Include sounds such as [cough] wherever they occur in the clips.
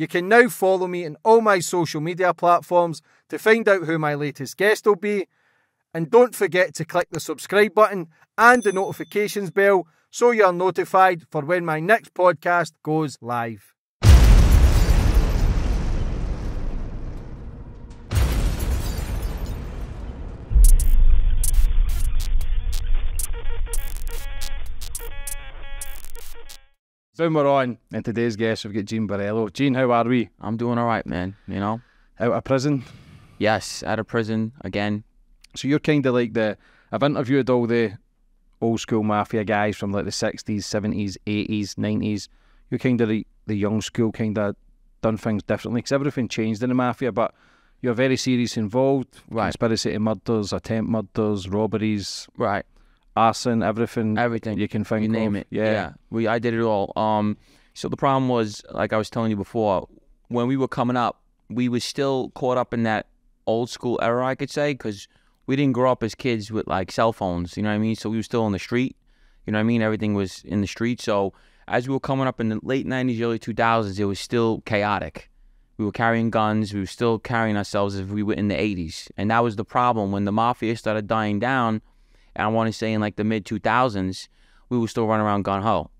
You can now follow me on all my social media platforms to find out who my latest guest will be. And don't forget to click the subscribe button and the notifications bell so you're notified for when my next podcast goes live. Zoom we're on, and today's guest we've got Gene Borrello. Gene, how are we? I'm doing all right, man. You know? Out of prison? Yes, out of prison again. So you're kind of like the. I've interviewed all the old school mafia guys from like the 60s, 70s, 80s, 90s. You're kind of the, the young school, kind of done things differently because everything changed in the mafia, but you're very serious involved. Right. Conspiracy to murders, attempt murders, robberies, Right. Arson, everything. Everything. You can think You name of. it. Yeah. We I did it all. Um so the problem was, like I was telling you before, when we were coming up, we were still caught up in that old school era, I could say, because we didn't grow up as kids with like cell phones, you know what I mean? So we were still on the street. You know what I mean? Everything was in the street. So as we were coming up in the late 90s, early 2000s, it was still chaotic. We were carrying guns. We were still carrying ourselves as if we were in the 80s. And that was the problem. When the mafia started dying down, I want to say in like the mid 2000s, we were still running around gun ho.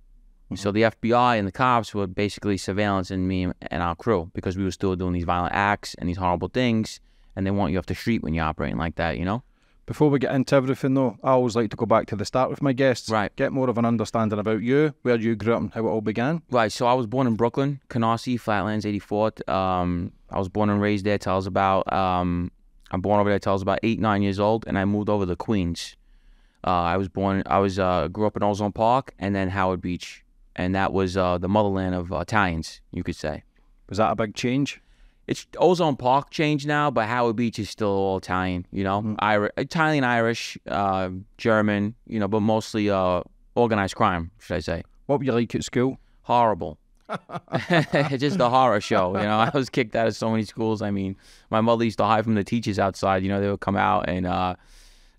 So the FBI and the cops were basically surveillancing me and our crew because we were still doing these violent acts and these horrible things. And they want you off the street when you're operating like that, you know? Before we get into everything, though, I always like to go back to the start with my guests. Right. Get more of an understanding about you, where you grew up, and how it all began. Right. So I was born in Brooklyn, Canarsie, Flatlands, 84th. Um, I was born and raised there till I was about, um, I'm born over there till I was about eight, nine years old, and I moved over to Queens. Uh, I was born, I was, uh, grew up in Ozone Park and then Howard Beach. And that was uh, the motherland of Italians, you could say. Was that a big change? It's Ozone Park changed now, but Howard Beach is still all Italian, you know, Irish, Italian, Irish, uh, German, you know, but mostly uh, organized crime, should I say. What were you like at school? Horrible. it's [laughs] just a horror show, you know. [laughs] I was kicked out of so many schools. I mean, my mother used to hide from the teachers outside. You know, they would come out, and uh,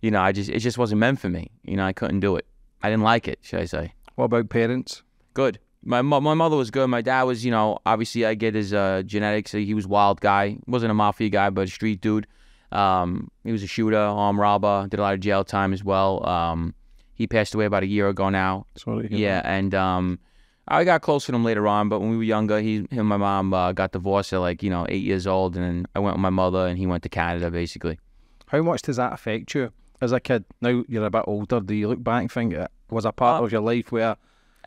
you know, I just it just wasn't meant for me. You know, I couldn't do it. I didn't like it, should I say? What about parents? Good. My mo- my mother was good. My dad was, you know, obviously I get his uh, genetics. He was a wild guy. wasn't a mafia guy, but a street dude. Um, he was a shooter, armed robber. Did a lot of jail time as well. Um, he passed away about a year ago now. Sorry. Yeah, and um, I got close to him later on. But when we were younger, he, him, and my mom uh, got divorced at like you know eight years old, and then I went with my mother, and he went to Canada basically. How much does that affect you as a kid? Now you're a bit older. Do you look back and think it was a part Uh, of your life where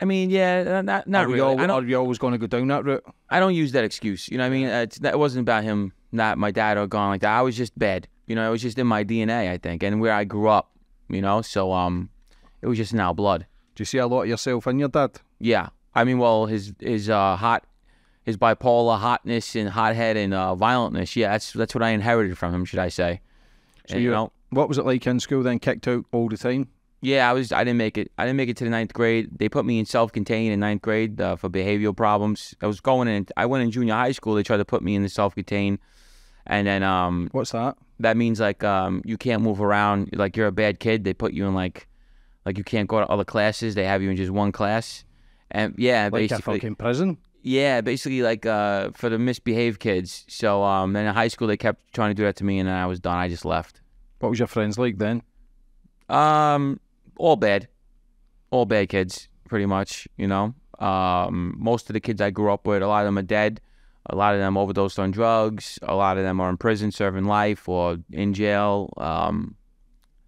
I mean, yeah, not not are, really. you're you always going to go down that route? I don't use that excuse. You know what I mean? Uh, It's, it wasn't about him, not my dad or gone like that. I was just bad. You know, it was just in my DNA, I think, and where I grew up. You know, so um, it was just in our blood. Do you see a lot of yourself in your dad? Yeah, I mean, well, his his uh hot, his bipolar hotness and hothead and uh violentness. Yeah, that's that's what I inherited from him, should I say? So And, you you- know, What was it like in school then? Kicked out all the time? Yeah, I was. I didn't make it. I didn't make it to the ninth grade. They put me in self-contained in ninth grade uh, for behavioral problems. I was going in. I went in junior high school. They tried to put me in the self-contained, and then um, What's that? that means like um, you can't move around. Like you're a bad kid. They put you in like, like you can't go to other classes. They have you in just one class, and yeah, Like a basically, fucking prison? yeah, basically like uh, for the misbehaved kids. So um, then in high school they kept trying to do that to me, and then I was done. I just left. What was your friends like then? Um, all bad, all bad kids, pretty much. You know, um, most of the kids I grew up with, a lot of them are dead. A lot of them overdosed on drugs. A lot of them are in prison serving life or in jail. Um,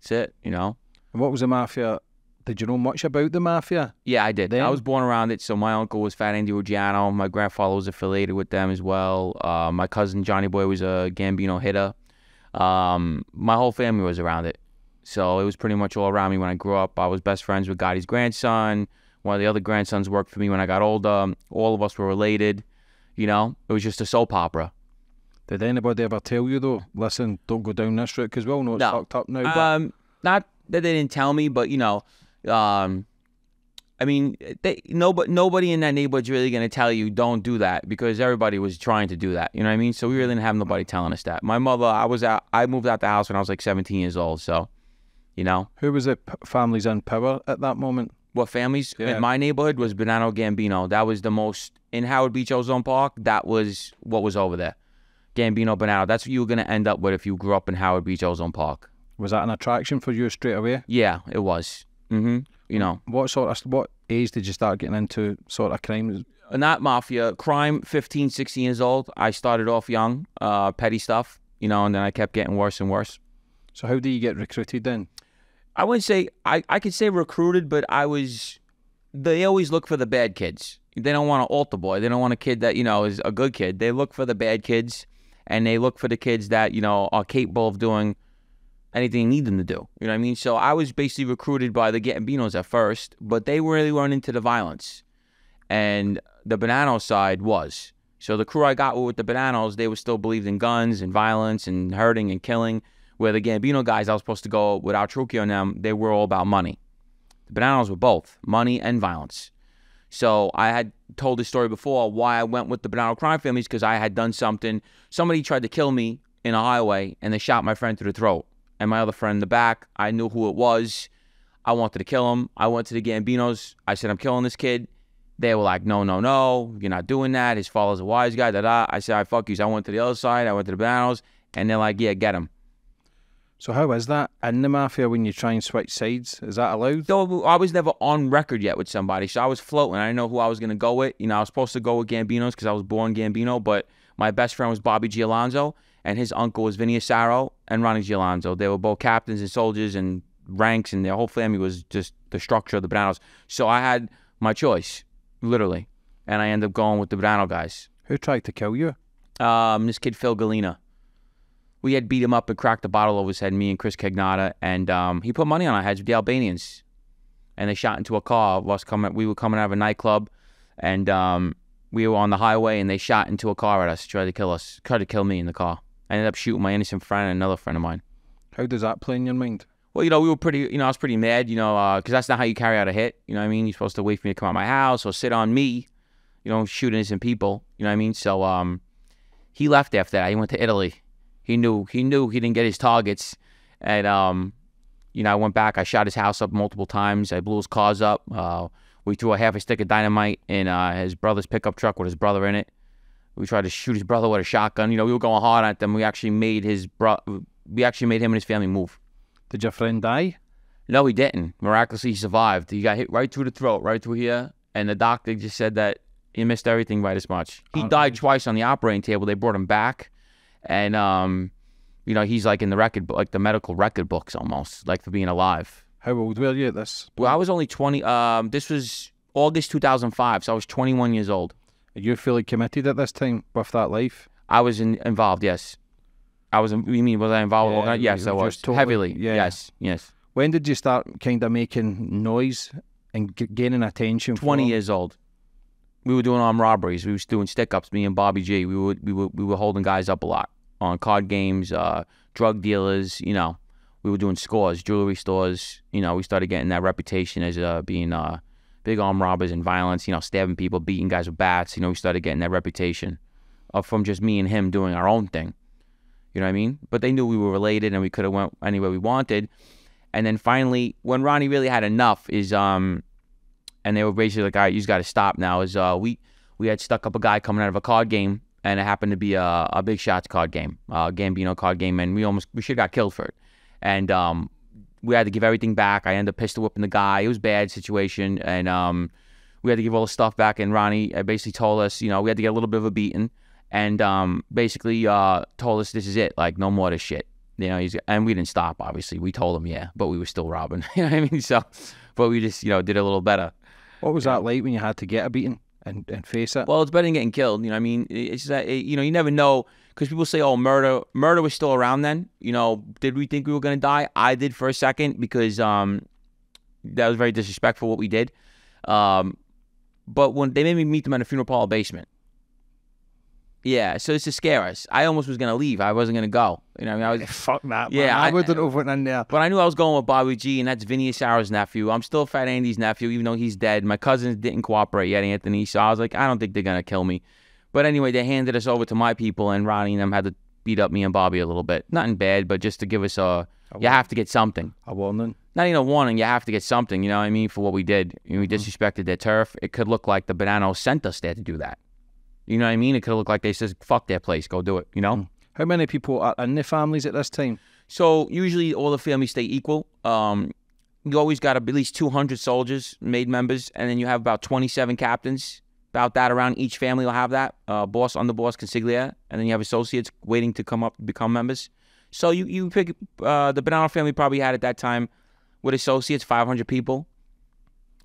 that's it. You know. And what was the mafia? Did you know much about the mafia? Yeah, I did. I was born around it. So my uncle was Fat Andy Ruggiano. My grandfather was affiliated with them as well. Uh, my cousin Johnny Boy was a Gambino hitter. Um, my whole family was around it. So it was pretty much all around me when I grew up. I was best friends with Gotti's grandson. One of the other grandsons worked for me when I got older. All of us were related. You know, it was just a soap opera. Did anybody ever tell you though? Listen, don't go down this route because we all know it's No. fucked up now. But Um, not that they didn't tell me, but you know, um, I mean, they nobody nobody in that neighborhood's really gonna tell you don't do that because everybody was trying to do that. You know what I mean? So we really didn't have nobody telling us that. My mother, I was out. I moved out the house when I was like 17 years old. So, you know, who was the p- families in power at that moment? what families Yeah. in my neighborhood was Bonanno Gambino. That was the most in Howard Beach Ozone Park. That was what was over there. Gambino Bonanno. That's what you were gonna end up with if you grew up in Howard Beach Ozone Park. Was that an attraction for you straight away? Yeah, it was. hmm You know, What sort of what age did you start getting into sort of crime? not mafia crime 15 16 years old i started off young uh petty stuff you know and then i kept getting worse and worse. So how do you get recruited then? i wouldn't say i i could say recruited but i was they always look for the bad kids. They don't want an altar boy. They don't want a kid that you know is a good kid. They look for the bad kids and they look for the kids that you know are capable of doing anything you need them to do you know what i mean so i was basically recruited by the gambinos at first but they really weren't into the violence and the Bonanno side was. So the crew I got with the Bonannos, they were still believed in guns and violence and hurting and killing. Where the Gambino guys I was supposed to go with Trucchio and them, they were all about money. The Bonannos were both money and violence. So I had told this story before why I went with the Bonanno crime families because I had done something. Somebody tried to kill me in a highway and they shot my friend through the throat. And my other friend in the back, I knew who it was. I wanted to kill him. I went to the Gambinos. I said, I'm killing this kid. They were like, no, no, no, you're not doing that. His father's a wise guy. Da da. I said, I fuck you. So I went to the other side. I went to the Bonannos, and they're like, yeah, get him. So how is that in the mafia when you try and switch sides? Is that allowed? Though I was never on record yet with somebody, so I was floating. I didn't know who I was gonna go with. You know, I was supposed to go with Gambinos because I was born Gambino, but my best friend was Bobby Giallanzo, and his uncle was Vinny Asaro and Ronnie Giallanzo. They were both captains and soldiers and ranks, and their whole family was just the structure of the Bonannos. So I had my choice, literally, and I ended up going with the Bonanno guys. Who tried to kill you? Um, this kid Phil Galena. We had beat him up and cracked a bottle over his head, me and Chris Cagnata, and um, he put money on our heads with the Albanians. And they shot into a car. us coming, we were coming out of a nightclub, and um, we were on the highway, and they shot into a car at us, tried to kill us, tried to kill me in the car. I ended up shooting my innocent friend and another friend of mine. How does that play in your mind? Well, you know, we were pretty, you know, I was pretty mad, you know, because that's not how you carry out a hit. You know what I mean? You're supposed to wait for me to come out my house or sit on me, you know, shoot innocent people. You know what I mean? So um, he left after that. He went to Italy. He knew he knew he didn't get his targets, and um, you know, I went back. I shot his house up multiple times. I blew his cars up. Uh, we threw a half a stick of dynamite in uh, his brother's pickup truck with his brother in it. We tried to shoot his brother with a shotgun. You know, we were going hard at them. We actually made his bro. We actually made him and his family move. Did your friend die? No, he didn't. Miraculously, he survived. He got hit right through the throat, right through here, and the doctor just said that he missed everything by this much. He Oh, died twice on the operating table. They brought him back, and um, you know, he's like in the record, like the medical record books almost, like for being alive. How old were you at this? Well, I was only twenty. Um, this was August two thousand five, so I was twenty one years old. Are you fully committed at this time with that life? I was in, involved. Yes, I was. in- You mean was I involved? Yeah, yes, I was totally- heavily. yeah. Yes, yes. When did you start kind of making noise and g- gaining attention? 20 from- years old. We were doing armed robberies. We was doing stick ups. Me and Bobby G. We were we were we were holding guys up a lot on card games, uh, drug dealers. You know, we were doing scores, jewelry stores. You know, we started getting that reputation as uh, being uh, big armed robbers and violence. You know, stabbing people, beating guys with bats. You know, we started getting that reputation from just me and him doing our own thing. You know what I mean? But they knew we were related and we could have went anywhere we wanted. And then finally, when Ronnie really had enough, is um, and they were basically like, "All right, you just got to stop now." Is uh, we we had stuck up a guy coming out of a card game, and it happened to be a, a big shots card game, uh, Gambino card game, and we almost we should have got killed for it. And um, we had to give everything back. I ended up pistol whipping the guy. It was a bad situation, and um, we had to give all the stuff back. And Ronnie uh, basically told us, you know, we had to get a little bit of a beating, and um, basically uh, told us this is it, like no more of this shit. You know, he's and we didn't stop. Obviously, we told him, yeah, but we were still robbing. [laughs] you know what I mean? So, but we just you know did a little better. What was that like when you had to get a beating and, and face it? Well, it's better than getting killed. You know, I mean, it's just that it- you know, you never know because people say, "Oh, murder, murder was still around then." You know, did we think we were gonna die? I did for a second because um, that was very disrespectful what we did. Um, but when they made me meet them at a funeral parlor basement, yeah, so it's to scare us. I almost was gonna leave. I wasn't gonna go. You know, I mean, I was. [laughs] Fuck that. Yeah, man. I, I- wouldn't have went in there. But I knew I was going with Bobby G, and that's Vinny Asaro's nephew. I'm still Fat Andy's nephew, even though he's dead. My cousins didn't cooperate yet, Anthony. So I was like, I don't think they're gonna kill me. But anyway, they handed us over to my people, and Ronnie and them had to beat up me and Bobby a little bit. Nothing bad, but just to give us a. You have to get something. A warning. not even a warning. You have to get something. You know what I mean for what we did. You know, we disrespected their turf. It could look like the Bonannos sent us there to do that. You know what I mean? It could look like they says fuck their place, go do it. You know. How many people are in the families at this time? So usually all the families stay equal. Um, you always got at least 200 soldiers, made members, and then you have about 27 captains. About that around each family will have that uh, boss, underboss, consigliere, and then you have associates waiting to come up to become members. So you you pick uh, the Bonanno family probably had at that time with associates 500 people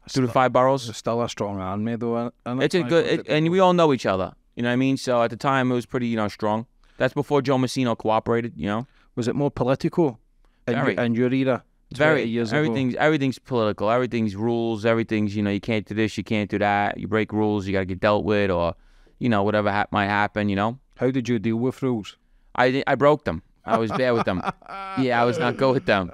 through the five boroughs. Still a strong army, though. It? It's a good, it, and we all know each other. You know what I mean? So at the time, it was pretty, you know, strong. That's before Joe Massino cooperated. You know, Was it more political in, Very. in your era? 20 very years ago? everything's everything's political. Everything's rules. Everything's you know you can't do this, you can't do that. You break rules, you got to get dealt with, or you know whatever ha- might happen. You know, How did you deal with rules? I I broke them. I was bad with them. [laughs] Yeah, I was not good with them.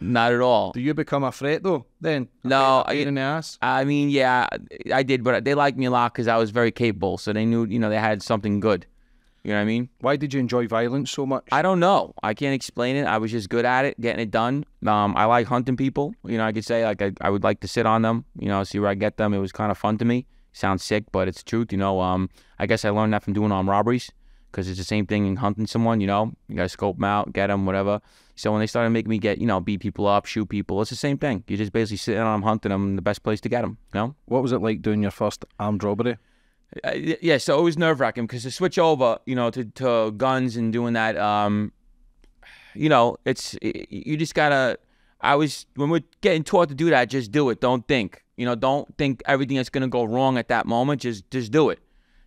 Not at all. Do you become a threat though? Then No, I- in the ass. I mean, yeah, I did, but they liked me a lot because I was very capable. So they knew, you know, they had something good. You know what I mean? Why did you enjoy violence so much? I don't know. I can't explain it. I was just good at it, getting it done. Um, I like hunting people. You know, I could say like I, I would like to sit on them. You know, see where I get them. It was kind of fun to me. Sounds sick, but it's the truth. You know, um, I guess I learned that from doing armed robberies because it's the same thing in hunting someone. You know, you gotta scope them out, get them, whatever. So when they started making me get, you know, beat people up, shoot people, it's the same thing. You're just basically sitting on them, hunting them. The best place to get them. You know. What was it like doing your first armed robbery? Uh, yeah, so it was nerve wracking because to switch over, you know, to, to guns and doing that, um, you know, it's y- you just gotta. I was when we're getting taught to do that, just do it. Don't think, you know, don't think everything that's gonna go wrong at that moment. Just just do it.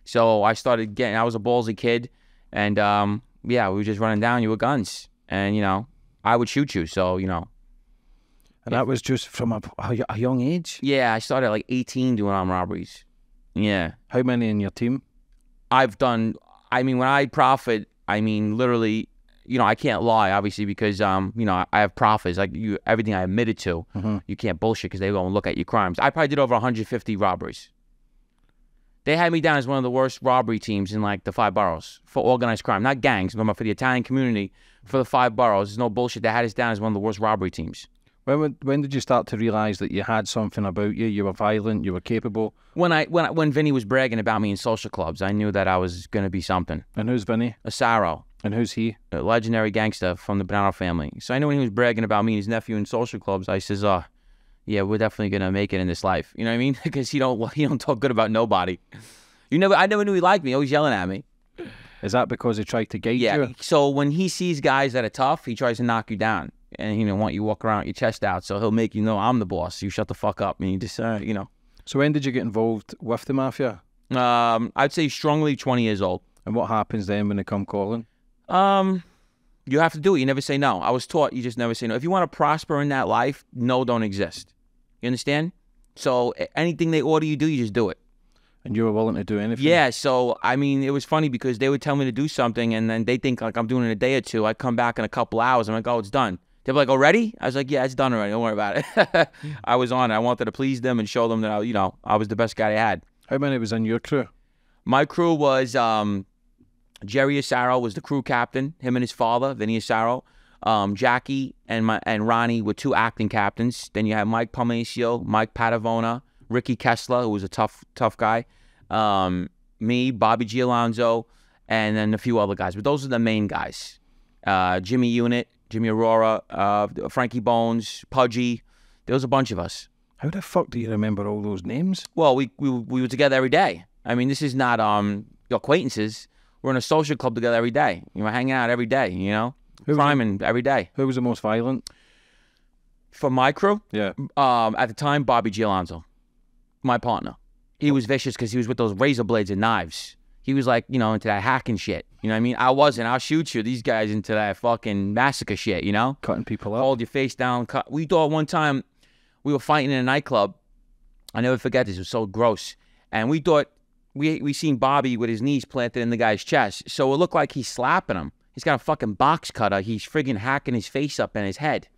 So I started getting. I was a ballsy kid, and um, yeah, we were just running down you with guns, and you know, I would shoot you. So you know, And that was just from a, a, young age. yeah, I started at like 18 doing armed robberies. Yeah. How many in your team? I've done. I mean, when I profit, I mean literally. You know, I can't lie, obviously, because um, you know, I- have profits. Like you, everything I admitted to, Mhm. you can't bullshit because they and look at your crimes. I probably did over 150 robberies. They had me down as one of the worst robbery teams in like the five boroughs for organized crime, not gangs, but for the Italian community. For the five boroughs, there's no bullshit. They had us down as one of the worst robbery teams. When when- did you start to realise that you had something about you? You were violent. You were capable. When I when I, when Vinny was bragging about me in social clubs, I knew that I was gonna be something. And who's Vinny? Asaro. And who's he? a legendary gangster from the Bonanno family. So I knew when he was bragging about me and his nephew in social clubs, I says, "Uh, yeah, we're definitely gonna make it in this life." You know what I mean? [laughs] Because he don't he don't talk good about nobody. You never, I never knew he liked me. Always yelling at me. Is that because he tried to guide Yeah. you? Yeah. So when he sees guys that are tough, he tries to knock you down, and you know want you walk around with your chest out. So he'll make you know I'm the boss. You shut the fuck up, and you just uh, you know. So when did you get involved with the mafia? Um, I'd say strongly 20 years old. And what happens then when they come calling? Um, you have to do it. You never say no. I was taught you just never say no. If you want to prosper in that life, no don't exist. You understand? So anything they order you do, you just do it. And you were willing to do anything? Yeah. So I mean, it was funny because they would tell me to do something, and then they think like I'm doing it in a day or two. I come back in a couple hours. I'm like, oh, it's done. They're like, already? I was like, yeah, it's done already. Don't worry about it. [laughs] I was on. I wanted to please them and show them that I, you know, I was the best guy they had. How many was in your crew? My crew was um, Jerry Asaro was the crew captain. Him and his father, Vinny Asaro. Um, Jackie and my and Ronnie were two acting captains. Then you had Mike Palmacio, Mike Padavona, Ricky Kessler, who was a tough tough guy. Um, me, Bobby Giallanzo, and then a few other guys. But those are the main guys. Uh, Jimmy Unit, Jimmy Aurora, uh, Frankie Bones, Pudgy. There was a bunch of us. How the fuck do you remember all those names? Well, we, we we were together every day. I mean, this is not um acquaintances. We're in a social club together every day. You know, hanging out every day. You know, Who was, every day. who was the most violent? For my crew, Yeah. um, at the time, Bobby Giallanzo, my partner. He was vicious because he was with those razor blades and knives. He was like, you know, into that hacking shit. You know what I mean? I wasn't. I'll shoot you. These guys into that fucking massacre shit. You know? Cutting people up. hold your face down. Cut. We thought one time we were fighting in a nightclub. I never forget this. It was so gross. And we thought we we seen Bobby with his knees planted in the guy's chest. So it looked like he's slapping him. He's got a fucking box cutter. He's friggin' hacking his face up and his head.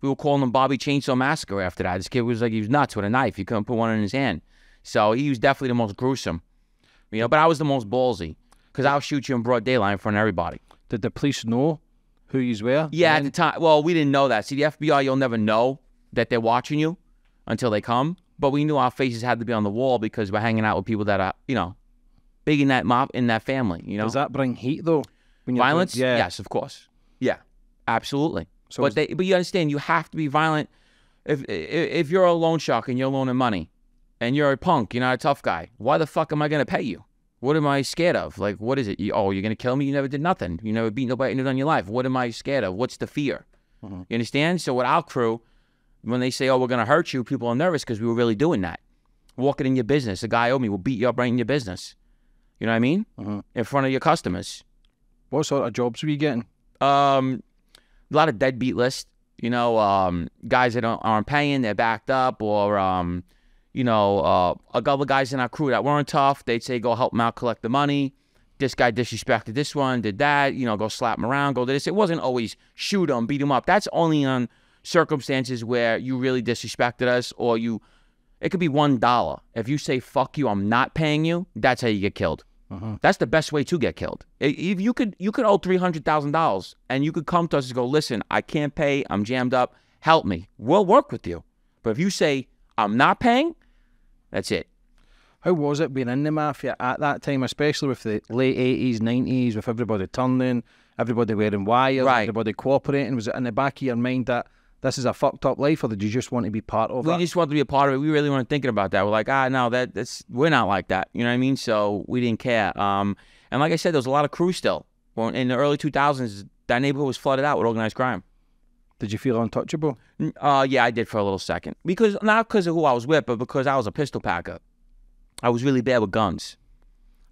We were calling him Bobby Chainsaw Massacre after that. This kid was like he was nuts with a knife. He couldn't put one in his hand. So he was definitely the most gruesome. You know, but I was the most ballsy because I'll shoot you in broad daylight in front of everybody. Did the police know who you were. Yeah, at the time. Well, we didn't know that. See, the FBI, you'll never know that they're watching you until they come. But we knew our faces had to be on the wall because we're hanging out with people that are, you know, big in that mob in that family. You know, Does that bring heat though? Doing- violence. yeah. Yes, of course. Yeah, absolutely. So but they, but you understand, you have to be violent. If if, if you're a loan shark and you're loaning money, and you're a punk, you're not a tough guy. Why the fuck am I gonna pay you? What am I scared of? Like, what is it? You, oh, you're gonna kill me? You never did nothing. You never beat nobody in your life. What am I scared of? What's the fear? Mm-hmm. You understand? So with our crew, when they say, "Oh, we're gonna hurt you," people are nervous because we were really doing that. Walking in your business, a guy owed me will beat you up right in your business. You know what I mean? Mhm. In front of your customers. What sort of jobs were you getting? Um, a lot of deadbeat lists. You know, um, guys that aren't paying, they're backed up, or um, you know, uh, a couple of guys in our crew that weren't tough. They'd say, "Go help them out, collect the money." This guy disrespected this one, did that. You know, go slap him around, go do this. It wasn't always shoot him, beat him up. That's only on circumstances where you really disrespected us, or you. It could be one dollar. If you say "fuck you," I'm not paying you. That's how you get killed. That's the best way to get killed. If you could, you could owe three hundred thousand dollars, and you could come to us and go, "Listen, I can't pay. I'm jammed up. Help me." We'll work with you. But if you say I'm not paying, that's it. How was it being in the mafia at that time, especially with the late eighties, nineties, with everybody turning, everybody wearing wires, Right. everybody cooperating? Was it in the back of your mind that this is a fucked up life, or did you just want to be part of it? We that? just wanted to be a part of it. We really weren't thinking about that. We're like, ah, no, that that's we're not like that. You know what I mean? So we didn't care. Um, and like I said, there was a lot of crew still. Well, in the early 2000s, that neighborhood was flooded out with organized crime. Did you feel untouchable? Uh, yeah, I did for a little second because not because of who I was with, but because I was a pistol packer. I was really bad with guns.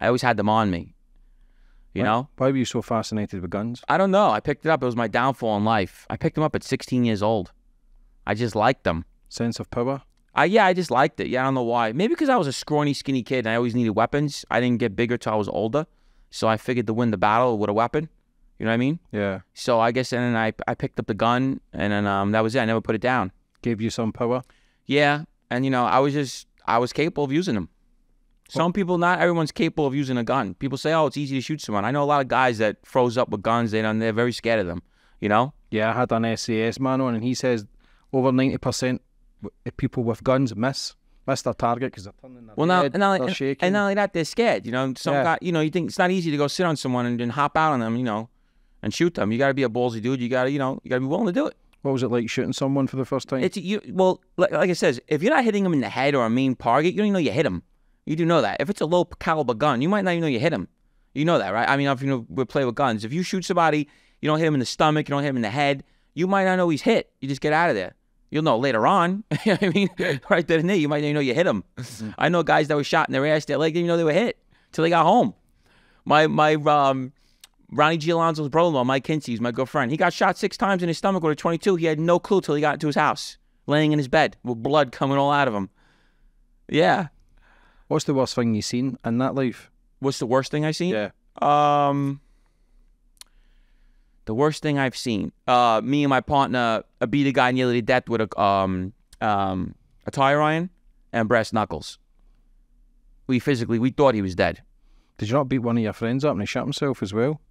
I always had them on me. You know, Why were you so fascinated with guns? I don't know. I picked it up. It was my downfall in life. I picked them up at 16 years old. I just liked them. Sense of power? I yeah, I just liked it. Yeah, I don't know why. Maybe because I was a scrawny, skinny kid and I always needed weapons. I didn't get bigger till I was older, so I figured to win the battle with a weapon. You know what I mean? Yeah. So I guess and then I I picked up the gun and then um that was it. I never put it down. Gave you some power? Yeah, and you know, I was just I was capable of using them. Some people, not everyone's capable of using a gun. People say, "Oh, it's easy to shoot someone." I know a lot of guys that froze up with guns. They don't. They're very scared of them. You know. Yeah, I had an SAS man on, and he says over 90% of people with guns miss. Miss their target because they're turning their Well, now, head, and, not, they're and, shaking. and not only that, they're scared. You know, some Yeah. guy. You know, you think it's not easy to go sit on someone and then hop out on them. You know, and shoot them. You got to be a ballsy dude. You got to, you know, you got to be willing to do it. what was it like shooting someone for the first time? It's you. Well, like, like it says, if you're not hitting them in the head or a main target, you don't even know you hit them. You do know that. If it's a low caliber gun, you might not even know you hit them. You know that, right? I mean, if you know we play with guns, if you shoot somebody, you don't hit him in the stomach, you don't hit him in the head, you might not know he's hit. You just get out of there. You'll know later on. [laughs] you know I mean, [laughs] right there and there, you might not even know you hit them. I know guys that were shot in their ass, their leg, didn't even know they were hit till they got home. My my um. Ronnie Giallanzo's brother-in-law, Mike Kinsey, is my good friend. He got shot six times in his stomach with a 22. He had no clue till he got into his house, laying in his bed with blood coming all out of him. Yeah. What's the worst thing you've seen in that life? What's the worst thing I've seen? Yeah. Um, the worst thing I've seen. Uh, me and my partner uh, beat a guy nearly to death with a um um a tire iron and brass knuckles. We physically we thought he was dead. Did you not beat one of your friends up and he shot himself as well?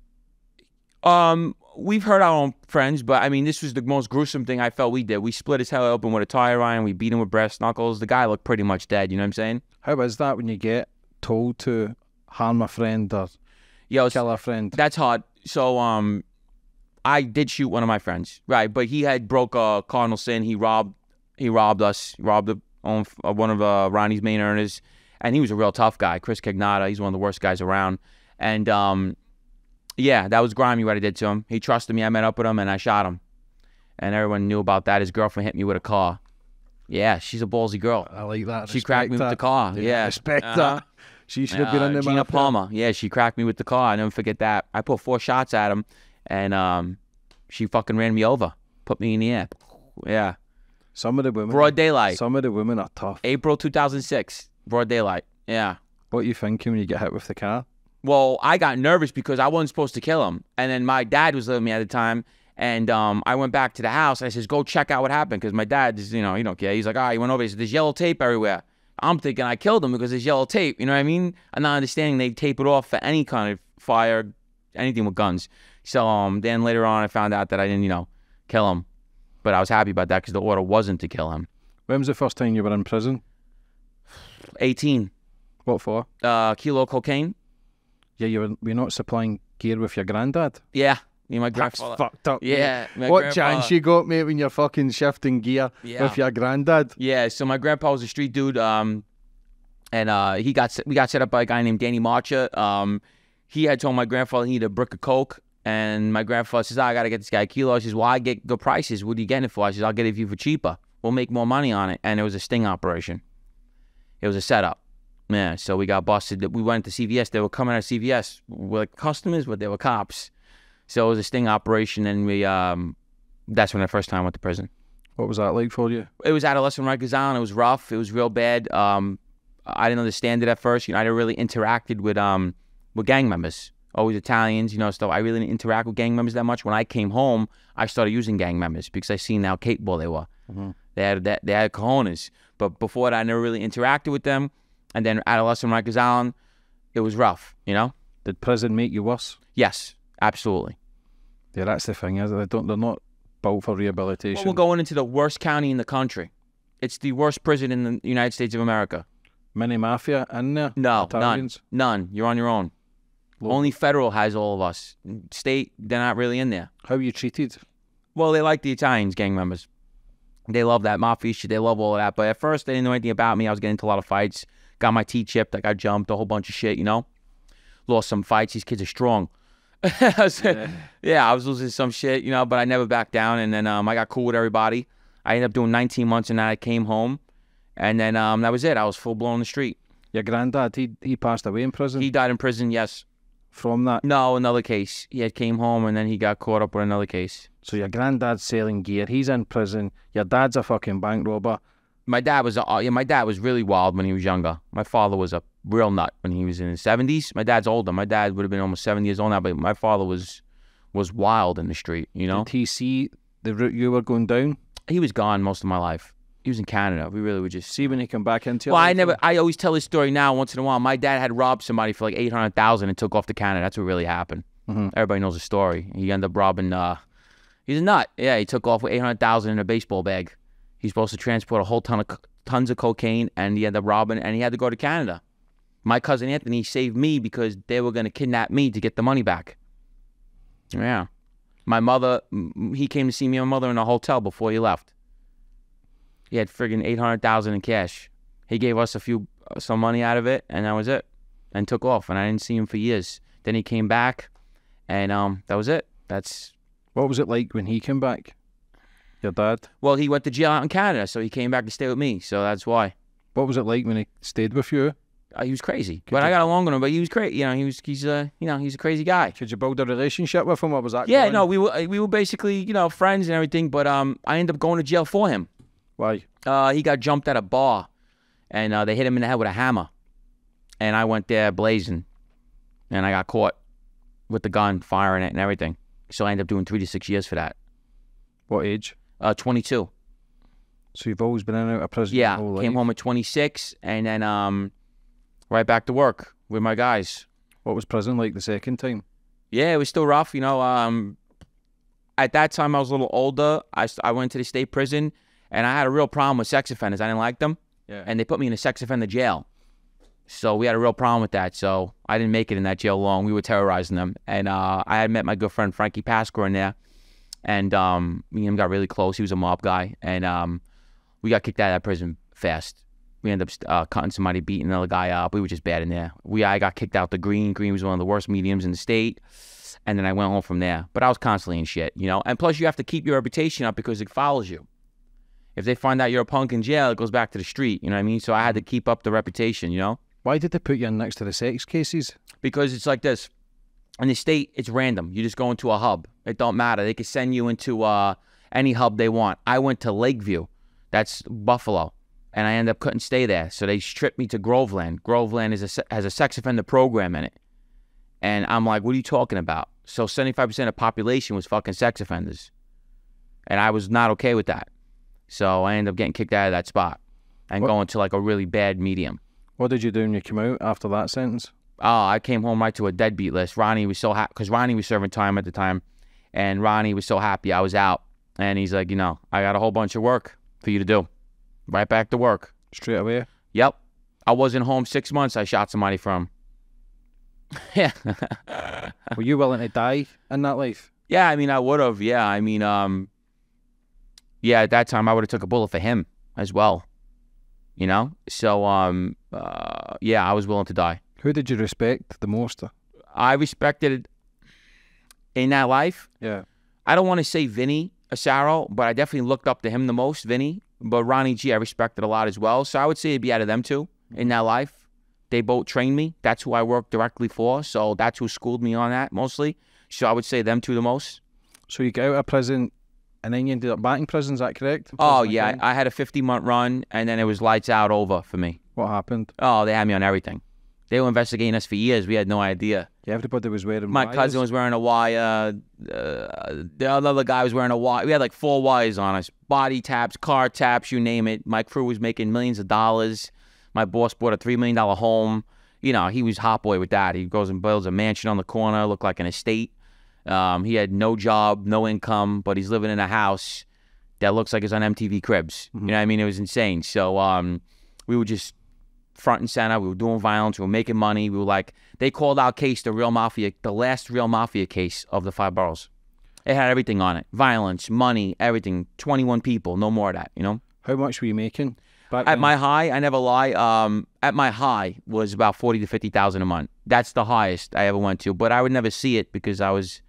Um, we've hurt our own friends, but I mean, this was the most gruesome thing I felt we did. We split his head open with a tire iron. We beat him with brass knuckles. The guy looked pretty much dead. You know what I'm saying? How is that when you get told to harm a friend or Yo, kill a friend? That's hard. So um, I did shoot one of my friends, right? But he had broke a cardinal sin. He robbed, he robbed us, robbed on, uh, one of uh, Ronnie's main earners, and he was a real tough guy. Chris Cagnata, he's one of the worst guys around. And um, yeah, that was grimy what I did to him. He trusted me. I met up with him and I shot him, and everyone knew about that. His girlfriend hit me with a car. Yeah, she's a ballsy girl. I like that. She cracked me with the car. Yeah, Respect Uh-huh. that. She should have been Uh, in the Gina mafia. Palmer. Yeah, she cracked me with the car. I never forget that. I put four shots at him, and um, she fucking ran me over, put me in the air. Yeah, Some of the women. broad daylight. Some of the women are tough. April 2006, broad daylight. Yeah. What are you thinking when you get hit with the car? Well, I got nervous because I wasn't supposed to kill him, and then my dad was living with me at the time. And um, I went back to the house. I says, "Go check out what happened," because my dad is, you know, he don't care. He's like, "Ah, he went over. He said, there's yellow tape everywhere." I'm thinking I killed him because there's yellow tape. You know what I mean? I'm not understanding they tape it off for any kind of fire, anything with guns. So um, then later on, I found out that I didn't, you know, kill him, but I was happy about that because the order wasn't to kill him. When was the first time you were in prison? [sighs] 18 What for? uh, kilo cocaine. Yeah, you were, not supplying gear with your granddad? Yeah, me and my That's grandfather. fucked up. Yeah, my What chance you got, mate, when you're fucking shifting gear Yeah. with your granddad? Yeah, so my grandpa was a street dude, um, and uh, he got we got set up by a guy named Danny Marcha. Um, he had told my grandfather he needed a brick of coke, and my grandfather says, "I gotta get this guy a kilo." I says, "Well, I get good prices. What are you getting it for?" I says, "I'll get it for you for cheaper. We'll make more money on it." And it was a sting operation. It was a setup. Yeah, so we got busted. We went to CVS. They were coming out of CVS. We're like customers, but they were cops. So it was a sting operation, and we um, that's when the first time I went to prison What was that like for you? it was adolescent Rikers Island. It was rough. It was real bad. Um, I didn't understand it at first. You know, I never really interacted with um with gang members. Always Italians, you know, stuff. I really didn't interact with gang members that much. When I came home, I started using gang members because I seen how capable they were. They had that they had cojones. But before that, I never really interacted with them. And then adolescent Rikers Island, it was rough. You know. Did prison make you worse? Yes, absolutely. Yeah, that's the thing, is it? They don't, they're not built for Well, rehabilitation. we're going into the worst county in the country. It's the worst prison in the United States of America. Mini mafia in there? No, Italians? none. None. You're on your own. Local. Only federal has all of us. State, they're not really in there. How are you treated? Well, they like the Italians, gang members. They love that mafia shit. They love all of that. But at first, they didn't know anything about me. I was getting into a lot of fights. Got my teeth chipped. I got jumped. A whole bunch of shit. You know. Lost some fights. These kids are strong. [laughs] I was- yeah. I was losing some shit. You know. But I never backed down. And then um, I got cool with everybody. I ended up doing 19 months, and then I came home. And then um, that was it. I was full blown on the street. Your granddad, he, he passed away in prison He died in prison. Yes. from that. No, another case. He had came home and then he got caught up with another case. So your granddad's selling gear. He's in prison. Your dad's a fucking bank robber. My dad was uh, yeah, my dad was really wild when he was younger. My father was a real nut when he was in his seventies. My dad's older. My dad would have been almost seventy years old now, but my father was was wild in the street. You know, Did he see the route you were going down? he was gone most of my life. He was in Canada. We really were just. See when he come back into Well, I never. I always tell this story now. Once in a while, my dad had robbed somebody for like eight hundred thousand and took off to Canada. That's what really happened. Mhm. Everybody knows the story. He ended up robbing. Uh, he's a nut. Yeah, he took off with eight hundred thousand in a baseball bag. He's supposed to transport a whole ton of tons of cocaine, and he ended up robbing, and he had to go to Canada. My cousin Anthony saved me because they were going to kidnap me to get the money back. Yeah, my mother. He came to see me and my mother in a hotel before he left. He had friggin' eight hundred thousand in cash. He gave us a few uh, some money out of it, and that was it. And took off, and I didn't see him for years. Then he came back, and um, that was it. That's What was it like when he came back? Your dad? well, he went to jail out in Canada, so he came back to stay with me. So that's why. What was it like when he stayed with you? Uh, he was crazy, Could but I got along with him. But he was crazy. You know, he was he's uh you know he's a crazy guy. Could you build a relationship with him? What was that? Yeah, going? no, we were we were basically you know friends and everything. But um, I ended up going to jail for him. Why? Uh, he got jumped at a bar, and uh, they hit him in the head with a hammer, and I went there blazing, and I got caught with the gun, firing it, and everything. So I ended up doing three to six years for that. What age? Uh, 22. So you've always been in and out of prison. Yeah, came life. home at 26, and then um, right back to work with my guys. What was prison like the second time? Yeah, it was still rough, you know. Um, at that time, I was a little older. I I went to the state prison, and I had a real problem with sex offenders. I didn't like them. Yeah. and they put me in a sex offender jail. So we had a real problem with that. So I didn't make it in that jail long. We were terrorizing them, and uh, I had met my good friend Frankie Pasco in there, and um, me and him got really close. He was a mob guy, and um, we got kicked out of that prison fast. We ended up uh, cutting somebody, beating another guy up. We were just bad in there. We I got kicked out the Greene. Greene was one of the worst mediums in the state. And then I went home from there. But I was constantly in shit, you know. And plus, you have to keep your reputation up because it follows you if they find out you're a punk in jail, it goes back to the street. You know what I mean? So I had to keep up the reputation, you know? Why did they put you in next to the sex cases? Because it's like this. In the state, it's random. You just go into a hub. It don't matter. They could send you into uh, any hub they want. I went to Lakeview. That's Buffalo. And I ended up couldn't stay there. So they stripped me to Groveland. Groveland is a, has a sex offender program in it. And I'm like, what are you talking about? So 75% of the population was fucking sex offenders. And I was not okay with that. So I ended up getting kicked out of that spot and What- going to like a really bad medium. What did you do when you came out after that sentence? Oh, I came home right to a deadbeat list. Ronnie was so happy because Ronnie was serving time at the time, and Ronnie was so happy I was out. And he's like, you know, I got a whole bunch of work for you to do. Right back to work. Straight away. Yep. I wasn't home six months. I shot somebody from. yeah. [laughs] Were you willing to die in that life? yeah. I mean, I would have. Yeah. I mean, um. Yeah. At that time, I would have took a bullet for him as well. You know. So, um. Uh. Yeah. I was willing to die. Who did you respect the most? I respected in that life. Yeah. I don't want to say Vinny Asaro, but I definitely looked up to him the most, Vinny. But Ronnie G, I respected a lot as well. So I would say it'd be out of them two in that life. They both trained me. That's who I worked directly for. So that's who schooled me on that mostly. So I would say them two the most. So you get out of prison and then you ended up back in prison, is that correct? Oh yeah, again? I had a 50 month run, and then it was lights out over for me. What happened? Oh, they had me on everything. They were investigating us for years. We had no idea. Yeah, everybody was wearing My wires. cousin was wearing a wire. Uh, the other guy was wearing a wire. We had like four wires on us: body taps, car taps, you name it. My crew was making millions of dollars. My boss bought a three million dollar home. You know, he was hot boy with that. He goes and builds a mansion on the corner, looked like an estate. Um, he had no job, no income, but he's living in a house that looks like it's on MTV Cribs. You know what I mean? It was insane. So um, we were just front and center. We were doing violence. We were making money. We were like, they called our case the real mafia, the last real mafia case of the five boroughs. It had everything on it violence, money, everything. 21 people, no more of that, you know? How much were you making? Back At then? my high, I never lie. Um, at my high was about 40 to 50,000 a month. That's the highest I ever went to, but I would never see it because I was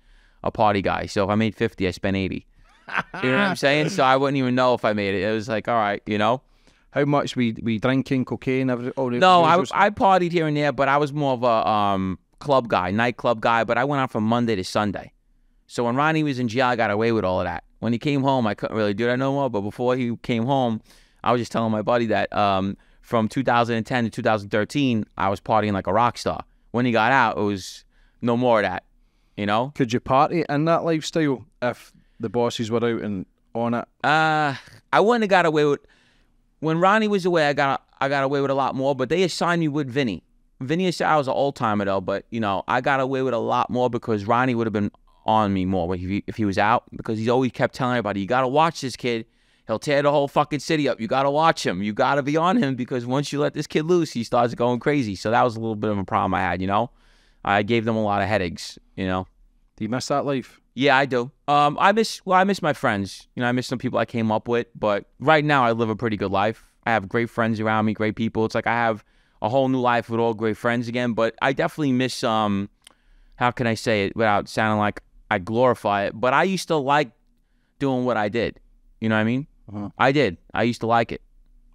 a party guy. So if I made 50, I spent 80. you know what I'm saying? So I wouldn't even know if I made it. It was like, all right, you know? How much we we drinking cocaine? All No, I? I partied here and there, but I was more of a um, club guy, nightclub guy. But I went out from Monday to Sunday. So when Ronnie was in jail, I got away with all of that. When he came home, I couldn't really do that no more. But before he came home, I was just telling my buddy that um, from 2010 to 2013, I was partying like a rock star. When he got out, it was no more of that. You know? Could you party in that lifestyle if the bosses were out and on it? Uh, I wouldn't have got away with. When Ronnie was away, I got I got away with a lot more. But they assigned me with Vinny. Vinny Asaro was an old timer though, but you know I got away with a lot more because Ronnie would have been on me more if he, if he was out because he's always kept telling everybody, "You got to watch this kid. He'll tear the whole fucking city up. You got to watch him. You got to be on him because once you let this kid loose, he starts going crazy." So that was a little bit of a problem I had. You know, I gave them a lot of headaches. You know. He miss that life? Yeah, I do. Um, I miss well, I miss my friends. You know, I miss some people I came up with. But right now, I live a pretty good life. I have great friends around me, great people. It's like I have a whole new life with all great friends again. But I definitely miss um, how can I say it without sounding like I glorify it? But I used to like doing what I did. You know what I mean? Uh-huh. I did. I used to like it.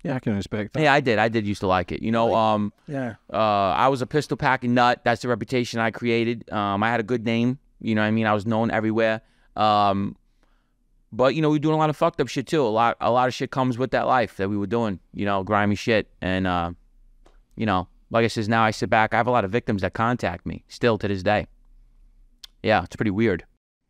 Yeah, I can respect that. Yeah, I did. I did used to like it. You know, um, Yeah. uh, I was a pistol packing nut. That's the reputation I created. Um, I had a good name. You know what I mean? I was known everywhere. Um, but you know, we were doing a lot of fucked up shit too. A lot, a lot of shit comes with that life that we were doing. You know, grimy shit. And uh, you know, like I says, now I sit back. I have a lot of victims that contact me still to this day. Yeah, it's pretty weird.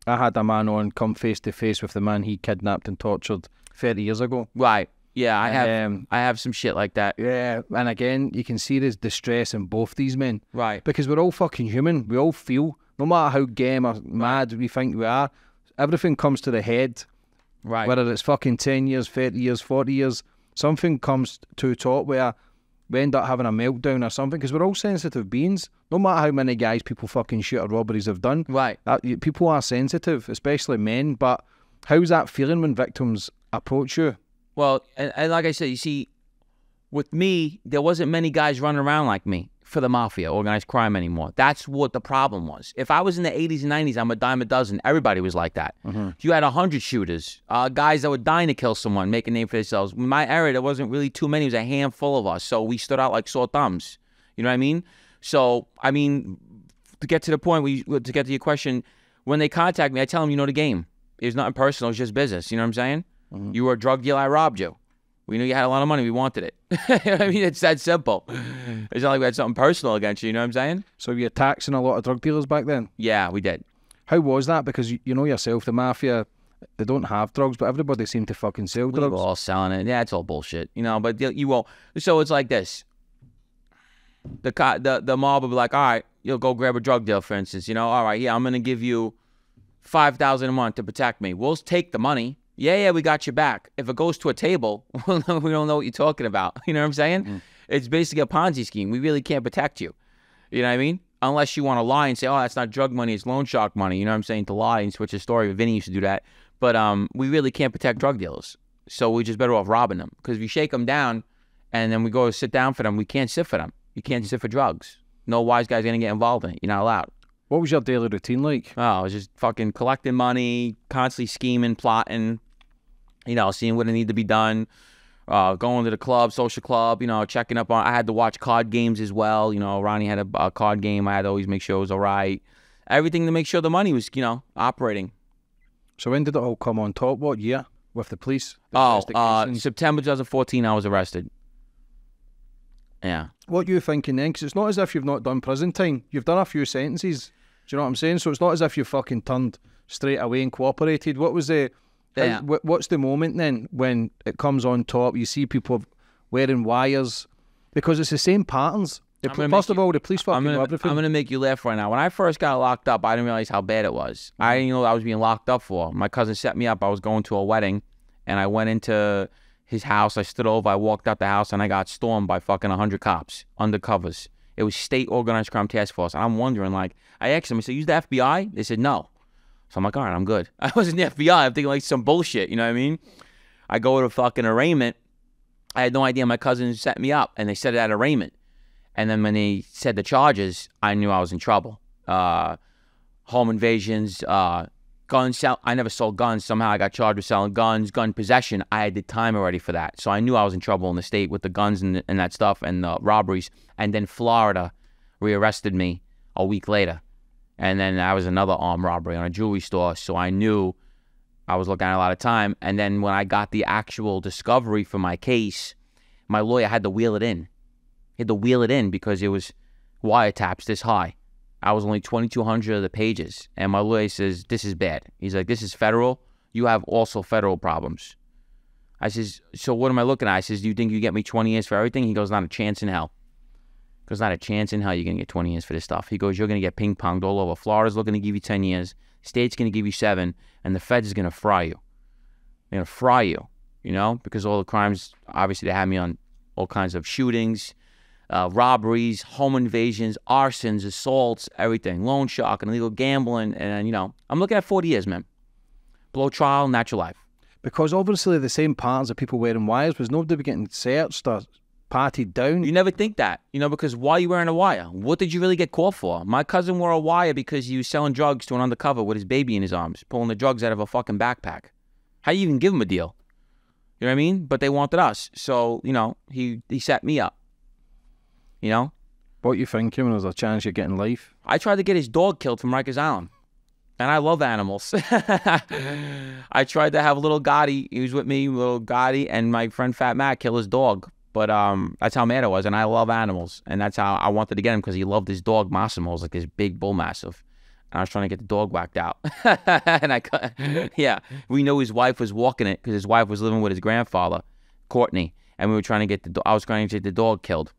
I had a man on come face to face with the man he kidnapped and tortured 30 years ago. Right. Yeah, I have. Um, I have some shit like that. yeah, and again, you can see there's distress in both these men Right. because we're all fucking human. We all feel, no matter how game or mad we think we are, everything comes to the head. Right. Whether it's fucking 10 years, 30 years, 40 years, something comes to top where we end up having a meltdown or something because we're all sensitive beings. No matter how many guys people fucking shoot or robberies have done, right. that, people are sensitive, especially men. But how's that feeling when victims approach you? Well, and, and like I said, you see, with me, there wasn't many guys running around like me for the mafia, organized crime anymore. That's what the problem was. If I was in the 80s and 90s, I'm a dime a dozen. Everybody was like that. You had 100 shooters, uh, guys that were dying to kill someone, make a name for themselves. In my era, there wasn't really too many. It was a handful of us. So we stood out like sore thumbs. You know what I mean? So, I mean, to get to the point, we, to get to your question, when they contact me, I tell them, you know the game. It's nothing personal. It's just business. You know what I'm saying? Mm-hmm. You were a drug dealer. I robbed you. We knew you had a lot of money. We wanted it. [laughs] I mean, it's that simple. It's not like we had something personal against you. You know what I'm saying? So you're taxing a lot of drug dealers back then. Yeah, we did. How was that? Because you, know yourself, the mafia, they don't have drugs, but everybody seemed to fucking sell We were drugs. all selling it. Yeah, it's all bullshit. You know, but you you won't. So it's like this. the co- the the mob will be like, all right, you'll go grab a drug deal, for instance. You know, all right, yeah, I'm gonna give you five thousand a month to protect me. We'll take the money. Yeah, yeah, we got your back. If it goes to a table, [laughs] we don't know what you're talking about. [laughs] You know what I'm saying? It's basically a Ponzi scheme. We really can't protect you. You know what I mean? Unless you want to lie and say, "Oh, that's not drug money; it's loan shark money." You know what I'm saying? To lie and switch the story. Vinny used to do that, but um, we really can't protect drug dealers. So we're just better off robbing them because if you shake them down, and then we go sit down for them, we can't sit for them. You can't sit for drugs. No wise guy's gonna get involved in it. You're not allowed. What was your daily routine like? Oh, I was just fucking collecting money, constantly scheming, plotting, you know, seeing what needed to be done, uh, going to the club, social club, you know, checking up on. I had to watch card games as well. You know, Ronnie had a, a card game. I had to always make sure it was all right. Everything to make sure the money was, you know, operating. So when did it all come on top? What year? With the police? The Oh, uh. September 2014, I was arrested. Yeah. what you thinking then? Because it's not as if you've not done prison time. You've done a few sentences. Do you know what I'm saying? So it's not as if you fucking turned straight away and cooperated. What was the? How- Yeah. wh- what's the moment then when it comes on top? You see people wearing wires because it's the same patterns. The, I'm pol- gonna make first of you- all, the police fucking I'm gonna, everything. I'm gonna make you laugh right now. When I first got locked up, I didn't realize how bad it was. I mm-hmm. didn't know what I was being locked up for. My cousin set me up. I was going to a wedding, and I went into his house. I stood over. I walked out the house, and I got stormed by fucking hundred cops, undercovers. It was state organized crime task force. And I'm wondering, like, I asked them. I said, "Use the FBI?" They said, "No." So I'm like, "All right, I'm good." [laughs] I was in the FBI. I'm thinking like some bullshit. You know what I mean? I go to fucking arraignment. I had no idea my cousin set me up, and they said it at arraignment. And then when they said the charges, I knew I was in trouble. Uh, home invasions, uh, guns. Sell- I never sold guns. Somehow I got charged with selling guns, gun possession. I had the time already for that, so I knew I was in trouble in the state with the guns and, and that stuff and the robberies. And then Florida rearrested me a week later, and then that was another armed robbery on a jewelry store. So I knew I was looking at a lot of time. And then when I got the actual discovery for my case, my lawyer had to wheel it in. He had to wheel it in because it was wiretaps this high. I was only 2,200 of the pages. And my lawyer says, This is bad. He's like, This is federal. You have also federal problems. I says, So what am I looking at? I says, Do you think you get me 20 years for everything? He goes, Not a chance in hell. He goes, Not a chance in hell you're going to get 20 years for this stuff. He goes, You're going to get ping ponged all over. Florida's looking to give you 10 years. State's going to give you seven. And the feds is going to fry you. They're going to fry you, you know, because all the crimes, obviously, they had me on all kinds of shootings, uh, robberies, home invasions, arsons, assaults, everything, loan shark, and illegal gambling. And, you know, I'm looking at 40 years, man. Blow trial, natural life. because obviously the same patterns of people wearing wires was nobody getting searched or patted down. You never think that, you know, because why are you wearing a wire? What did you really get caught for? My cousin wore a wire because he was selling drugs to an undercover with his baby in his arms, pulling the drugs out of a fucking backpack. How you even give him a deal? You know what I mean? But they wanted us, so you know he he set me up. You know, What you thinking when there's a chance you're getting life? I tried to get his dog killed from Rikers Island. And I love animals. [laughs] I tried to have little Gotti. He was with me, little Gotti, and my friend Fat Matt kill his dog. But um, that's how mad I was. And I love animals. And that's how I wanted to get him because he loved his dog, Massimo. It was like this big bullmastiff. And I was trying to get the dog whacked out. [laughs] and I, cut- [laughs] yeah, we know his wife was walking it because his wife was living with his grandfather, Courtney. And we were trying to get the, I was trying to get the dog killed.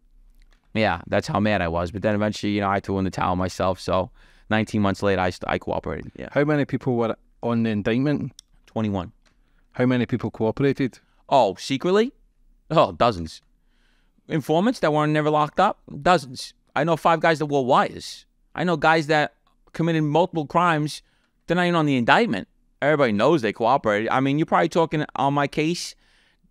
Yeah, that's how mad I was. But then eventually, you know, I threw in the towel myself. So 19 months later, I, st- I cooperated. Yeah. How many people were on the indictment? 21. How many people cooperated? Oh, secretly? Oh, dozens. Informants that weren't never locked up? Dozens. I know five guys that wore wires. I know guys that committed multiple crimes. They're not even on the indictment. Everybody knows they cooperated. I mean, you're probably talking on my case.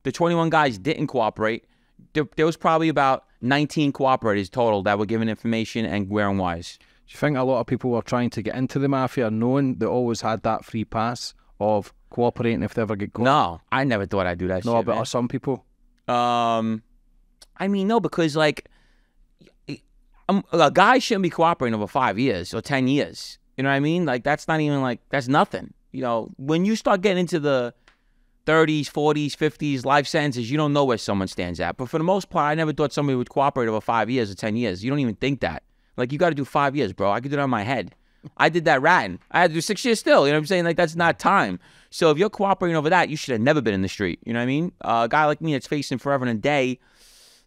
The 21 guys didn't cooperate. There, there was probably about 19 cooperators total that were given information and wearing wires. Do you think a lot of people were trying to get into the mafia knowing they always had that free pass of cooperating if they ever get caught? No, I never thought I'd do that No, shit. but man. some people. Um, I mean, no, because like, um, a guy shouldn't be cooperating over five years or ten years. You know what I mean? Like, that's not even like that's nothing. You know, when you start getting into the 30s, 40s, 50s, life sentences, you don't know where someone stands at. But for the most part, I never thought somebody would cooperate over five years or ten years. You don't even think that. Like, you got to do five years, bro. I could do that in my head. I did that ratting. I had to do six years still. You know what I'm saying? Like, that's not time. So if you're cooperating over that, you should have never been in the street. You know what I mean? Uh, a guy like me that's facing forever and a day,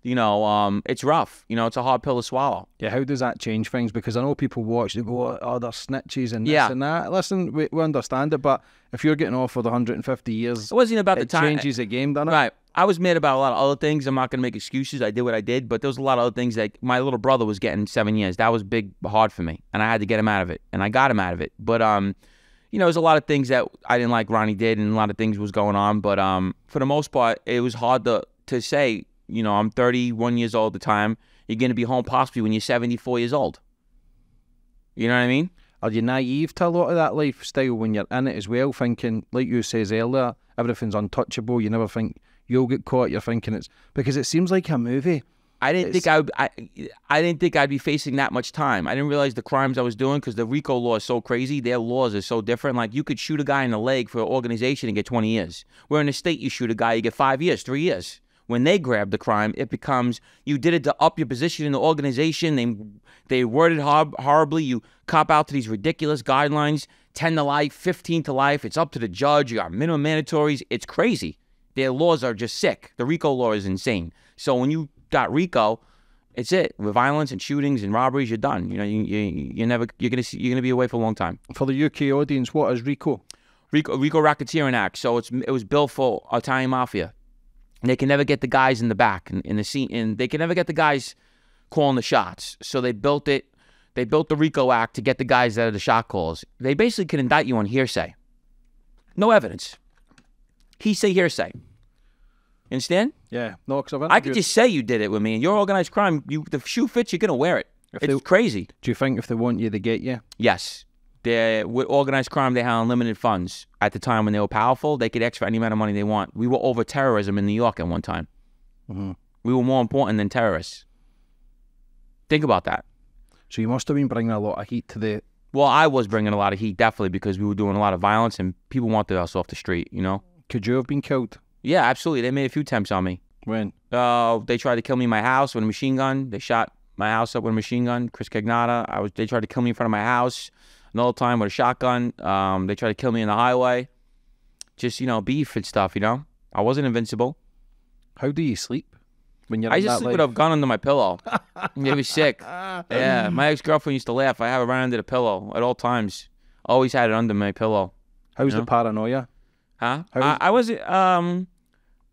you know, um, it's rough. You know, it's a hard pill to swallow. Yeah, how does that change things? Because I know people watch, they go, oh, they're snitches and this Yeah. and that. Listen, we, we understand it, but if you're getting off offered 150 years, It wasn't about the time. changes the game, doesn't it? Right. I was mad about a lot of other things. I'm not going to make excuses. I did what I did, but there was a lot of other things. that my little brother was getting seven years. That was big, hard for me, and I had to get him out of it, and I got him out of it. But um, you know, there's a lot of things that I didn't like Ronnie did, and a lot of things was going on. But um, for the most part, it was hard to to say. You know, I'm 31 years old at the time. You're going to be home possibly when you're 74 years old. You know what I mean? Are you naive to a lot of that lifestyle when you're in it as well, thinking, like you says earlier, everything's untouchable. You never think you'll get caught. You're thinking it's because it seems like a movie. I didn't think I, would, I I didn't think I'd be facing that much time. I didn't realize the crimes I was doing because the RICO law is so crazy. Their laws are so different. Like you could shoot a guy in the leg for an organization and get 20 years. Where in the state you shoot a guy, you get five years, three years. When they grab the crime, it becomes you did it to up your position in the organization. They they worded hor- horribly. You cop out to these ridiculous guidelines: 10 to life, 15 to life. It's up to the judge. You got minimum mandatories. It's crazy. Their laws are just sick. The RICO law is insane. So when you got RICO, it's it. With violence and shootings and robberies, you're done. You know, you you you're never you're gonna see, you're gonna be away for a long time. For the UK audience, what is RICO? RICO, RICO Racketeering Act. So it's it was built for Italian mafia. They can never get the guys in the back in, in the scene, and they can never get the guys calling the shots. So they built it. They built the RICO Act to get the guys that are the shot calls. They basically can indict you on hearsay, no evidence. He say hearsay. You understand? Yeah, no, because I've could just say you did it with me, and you're organized crime. You the shoe fits, you're gonna wear it. If it's they- crazy. Do you think if they want you, they get you? Yes. They with organized crime, they had unlimited funds. At the time when they were powerful, they could extra any amount of money they want. We were over terrorism in New York at one time. Mhm. We were more important than terrorists. Think about that. So you must have been bringing a lot of heat to the. Well, I was bringing a lot of heat, definitely, because we were doing a lot of violence and people wanted us off the street. You know? Could you have been killed? Yeah, absolutely. They made a few attempts on me. When? Uh, they tried to kill me in my house with a machine gun. They shot my house up with a machine gun. Chris Cagnata. I was. They tried to kill me in front of my house. Another time with a shotgun. Um, they tried to kill me in the highway. Just you know, beef and stuff. You know, I wasn't invincible. How do you sleep when you're I just sleep with a gun under my pillow. it was sick. [laughs] Yeah, my ex girlfriend used to laugh. I have it right under the pillow at all times. Always had it under my pillow. How's Yeah. the paranoia? Huh? How I, I was um,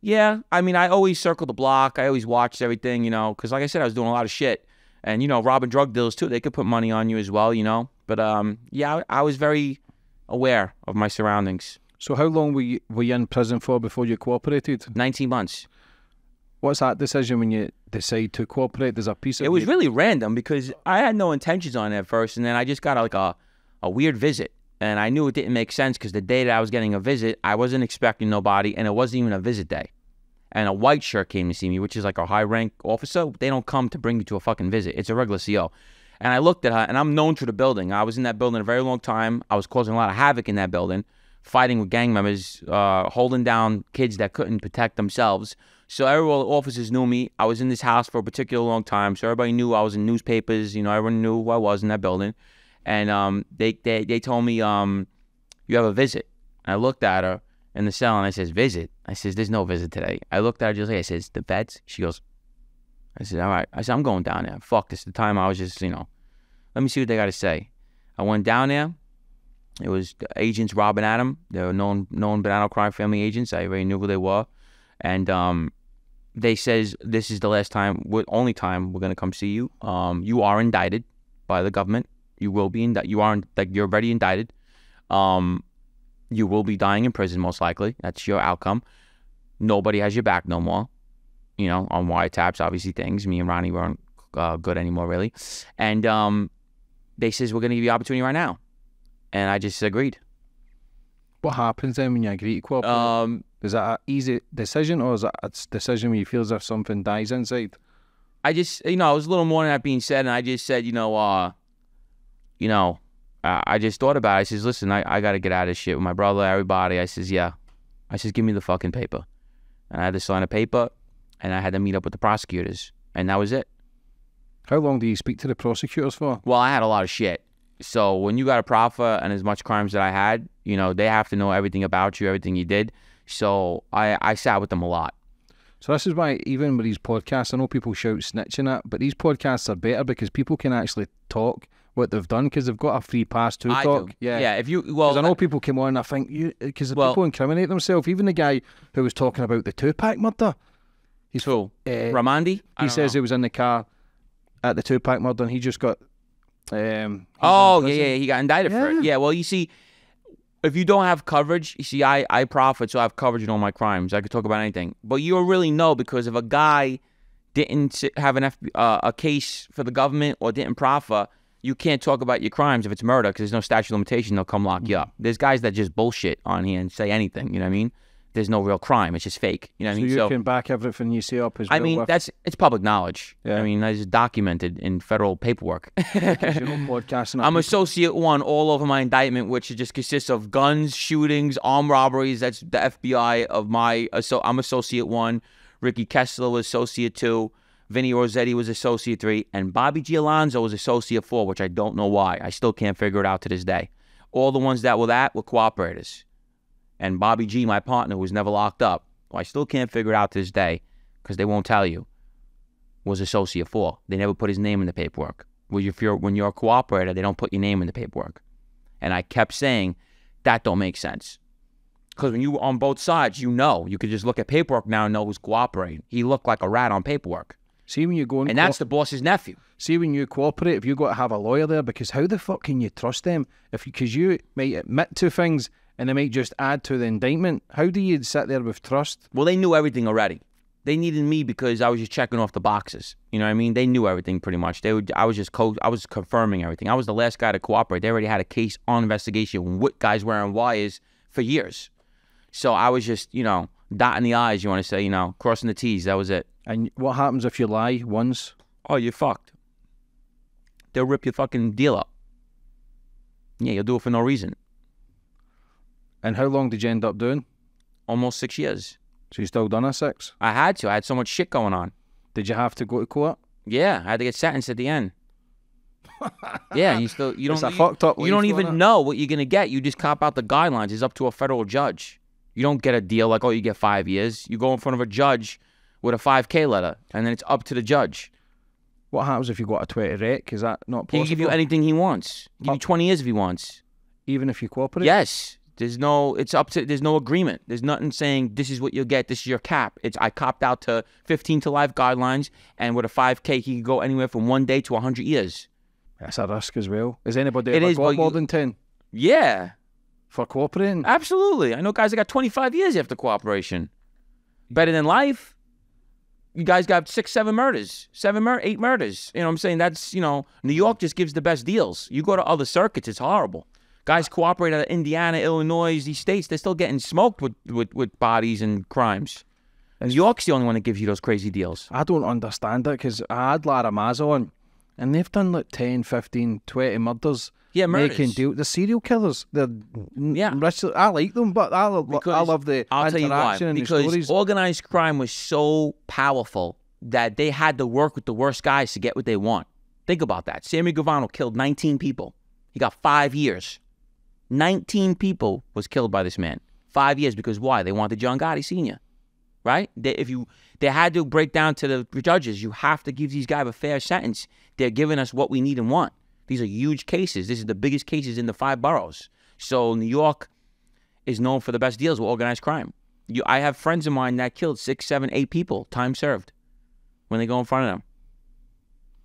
yeah. I mean, I always circled the block. I always watched everything, you know, because like I said, I was doing a lot of shit, and you know, robbing drug dealers too. They could put money on you as well, you know. But um, yeah, I, I was very aware of my surroundings. So how long were you, were you in prison for before you cooperated? 19 months. What's that decision when you decide to cooperate? There's a piece of It was you- really random because I had no intentions on it at first, and then I just got like a, a weird visit, and I knew it didn't make sense because the day that I was getting a visit, I wasn't expecting nobody, and it wasn't even a visit day. And a white shirt came to see me, which is like a high rank officer. They don't come to bring you to a fucking visit. It's a regular CO. And I looked at her, and I'm known to the building. I was in that building a very long time. I was causing a lot of havoc in that building, fighting with gang members, uh, holding down kids that couldn't protect themselves. So everyone, officers knew me. I was in this house for a particular long time, so everybody knew I was in newspapers. You know, everyone knew who I was in that building. And um, they, they they told me, um, you have a visit. And I looked at her in the cell, and I says, visit. I says, there's no visit today. I looked at her just like I says, the feds. She goes, I said, all right. I said, I'm going down there. Fuck this. Is the time I was just, you know, let me see what they got to say. I went down there. It was agents Rob and Adam. They were known known Bonanno crime family agents. I already knew who they were, and um, they says this is the last time, only time we're gonna come see you. Um, you are indicted by the government. You will be indicted. You are like you're already indicted. Um, you will be dying in prison most likely. That's your outcome. Nobody has your back no more. You know, on wiretaps, obviously things. Me and Ronnie weren't uh, good anymore, really. And um, they says we're gonna give you opportunity right now, and I just agreed. What happens then when you agree to cooperate? Um, is that an easy decision or is that a decision where you feel as if something dies inside? I just, you know, I was a little more than that being said, and I just said, you know, uh, you know, I, I just thought about it. I says, listen, I, I got to get out of this shit with my brother, everybody. I says, yeah. I says, give me the fucking paper. And I had to sign a paper, and I had to meet up with the prosecutors, and that was it. How long do you speak to the prosecutors for? Well, I had a lot of shit. So when you got a proffer and as much crimes that I had, you know, they have to know everything about you, everything you did. So I, I sat with them a lot. So this is why even with these podcasts, I know people shout snitching at, but these podcasts are better because people can actually talk what they've done because they've got a free pass to I talk. do. Yeah. yeah. If you Because well, I know people come on, I think you because Well- people incriminate themselves. Even the guy who was talking about the Tupac murder, he's who uh, Ramandi. He says know. he was in the car at the Tupac murder, and he just got. Um, Oh yeah, yeah, he got indicted for it. Yeah. Yeah, well, you see, if you don't have coverage, you see, I I profit, so I have coverage in all my crimes. I could talk about anything, but you don't really know because if a guy didn't have an F, uh, a case for the government or didn't profit, you can't talk about your crimes if it's murder because there's no statute of limitation. They'll come lock you up. There's guys that just bullshit on here and say anything. You know what I mean? There's no real crime. It's just fake. You know what I So mean? you So can back everything you see up as I mean, with- that's it's public knowledge. Yeah. I mean, that is documented in federal paperwork. [laughs] 'cause you're not podcasting. at I'm associate one all over my indictment, which just consists of guns, shootings, armed robberies. That's the FBI of my. So I'm associate one. Ricky Kessler was associate two. Vinny Rossetti was associate three, and Bobby G. Was associate four, which I don't know why. I still can't figure it out to this day. All the ones that were that were cooperators, and Bobby G, my partner, who was never locked up, I still can't figure it out to this day because they won't tell you, was associate four. They never put his name in the paperwork. Well, if you're when you're a cooperator, they don't put your name in the paperwork. And I kept saying that don't make sense. Because when you were on both sides, you know. You could just look at paperwork now and know who's cooperating. He looked like a rat on paperwork. See when you go and, that's the boss's nephew. see when you cooperate, if you got to have a lawyer there, because how the fuck can you trust them? If because you might admit to things and they might just add to the indictment. How do you sit there with trust? Well, they knew everything already. They needed me because I was just checking off the boxes. You know what I mean? They knew everything pretty much. They would. I was just co- I was confirming everything. I was the last guy to cooperate. They already had a case on investigation. What guys wearing wires for years. So I was just, you know, dotting the i's. You want to say, you know, crossing the t's. That was it. And what happens if you lie once? Oh, you're fucked. They'll rip your fucking deal up. Yeah, you'll do it for no reason. And how long did you end up doing? Almost six years. So you still done a six? I had to. I had so much shit going on. Did you have to go to court? Yeah, I had to get sentenced at the end. [laughs] yeah, you still you don't you, fucked up you don't even know what you're gonna get. You just cop out the guidelines. It's up to a federal judge. You don't get a deal like oh you get five years. You go in front of a judge with a five K letter, and then it's up to the judge. What happens if you got a twenty rec? Is that not He possible? can give you anything he wants. He Give you twenty years if he wants. even if you cooperate. Yes. There's no it's up to there's no agreement. There's nothing saying this is what you'll get, this is your cap. It's I copped out to 15 to life guidelines and with a 5k he could go anywhere from 1 day to 100 years. That's a risk as well. Has anybody It ever is, got more you- than ten Yeah. for cooperating? Absolutely. I know guys that got 25 years after cooperation. Better than life. You guys got 6 7 murders. 7 mur- 8 murders. You know what I'm saying? That's, you know, New York just gives the best deals. You go to other circuits, it's horrible. Guys cooperate out of Indiana, Illinois, these states, they're still getting smoked with, with, with bodies and crimes. New York's the only one that gives you those crazy deals. I don't understand it because I had Lara Maz on and they've done like 10, 15, 20 murders. Yeah, Making murders. deal. The serial killers. They're Yeah. rich- I like them, but I love, I love the I'll tell you why. interaction and the Because stories. organized crime was so powerful that they had to work with the worst guys to get what they want. Think about that. Sammy Gravano killed 19 people. He got five years. 19 people was killed by this man. Five years because why? They wanted John Gotti Sr. Right? They, if you, they had to break down to the judges. You have to give these guys a fair sentence. They're giving us what we need and want. These are huge cases. This is the biggest cases in the five boroughs. So New York is known for the best deals with organized crime. You, I have friends of mine that killed six, seven, eight people, time served, when they go in front of them.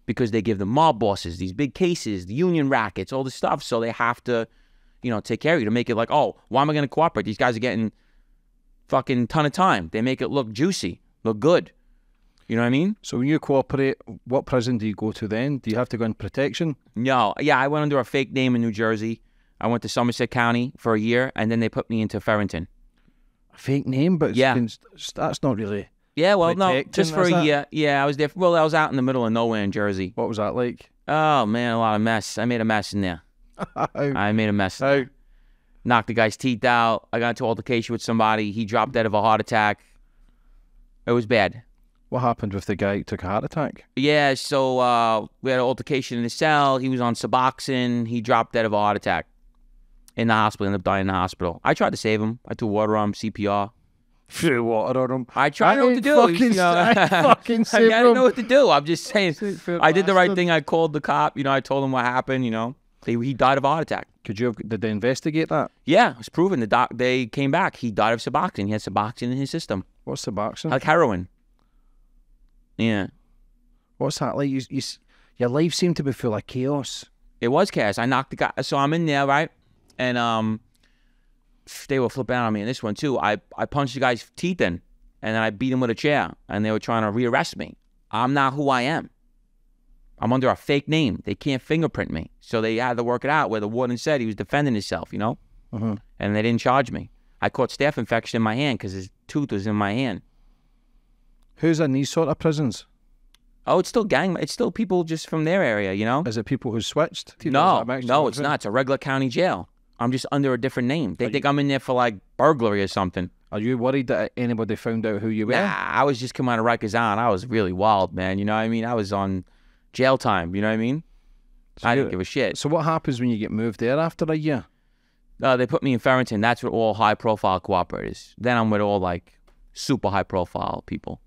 Because they give the mob bosses, these big cases, the union rackets, all this stuff. So they have to, you know, take care of you to make it like, oh, why am I going to cooperate? These guys are getting fucking ton of time. They make it look juicy, look good. You know what I mean? so when you cooperate, what prison do you go to then? Do you have to go in protection? No, yeah, I went under a fake name in New Jersey. I went to Somerset County for a year, and then they put me into Fairton. A fake name, but Yeah. been- that's not really. Yeah, well, no, just for a that? year. Yeah, I was there. Well, I was out in the middle of nowhere in Jersey. What was that like? Oh man, a lot of mess. I made a mess in there. [laughs] I made a mess. how? Knocked the guy's teeth out. I got into altercation with somebody. He dropped dead of a heart attack. It was bad. What happened with the guy who took a heart attack? Yeah, so uh, we had an altercation in the cell. He was on Suboxone. He dropped dead of a heart attack in the hospital. Ended up dying in the hospital. I tried to save him. I threw water on him, CPR. threw water on him. I tried know what to do. Fucking, you know? I fucking I, mean, I didn't know what to do. I'm just saying. I did the right thing. I called the cop. You know, I told him what happened. You know, he, he died of a heart attack. Could you have, did they investigate that? Yeah, it's proven. The doc they came back. He died of Suboxone. He had Suboxone in his system, What's boxing? like heroin. Yeah, What's that like? You, you, your life seemed to be full of chaos. it was chaos. I knocked the guy. So I'm in there, right? And um, they were flipping out on me in this one too. I I punched the guy's teeth in, and then I beat him with a chair, and they were trying to rearrest me. I'm not who I am. I'm under a fake name. They can't fingerprint me, so they had to work it out. Where the warden said he was defending himself, you know, Mhm. and they didn't charge me. I caught staph infection in my hand because his tooth was in my hand. Who's in these sort of prisons? Oh, it's still gang. It's still people just from their area, you know. Is it people who switched? No, no, it's not. It's a regular county jail. I'm just under a different name. They Are think I'm in there for like burglary or something. Are you worried that anybody found out who you were? Nah, I was just coming out of Rikers Island. I was really wild, man. You know what I mean? I was on jail time. You know what I mean? I you- didn't give a shit. So what happens when you get moved there after a year? Uh, they put me in Fairton. That's with all high profile cooperators. Then I'm with all like super high profile people.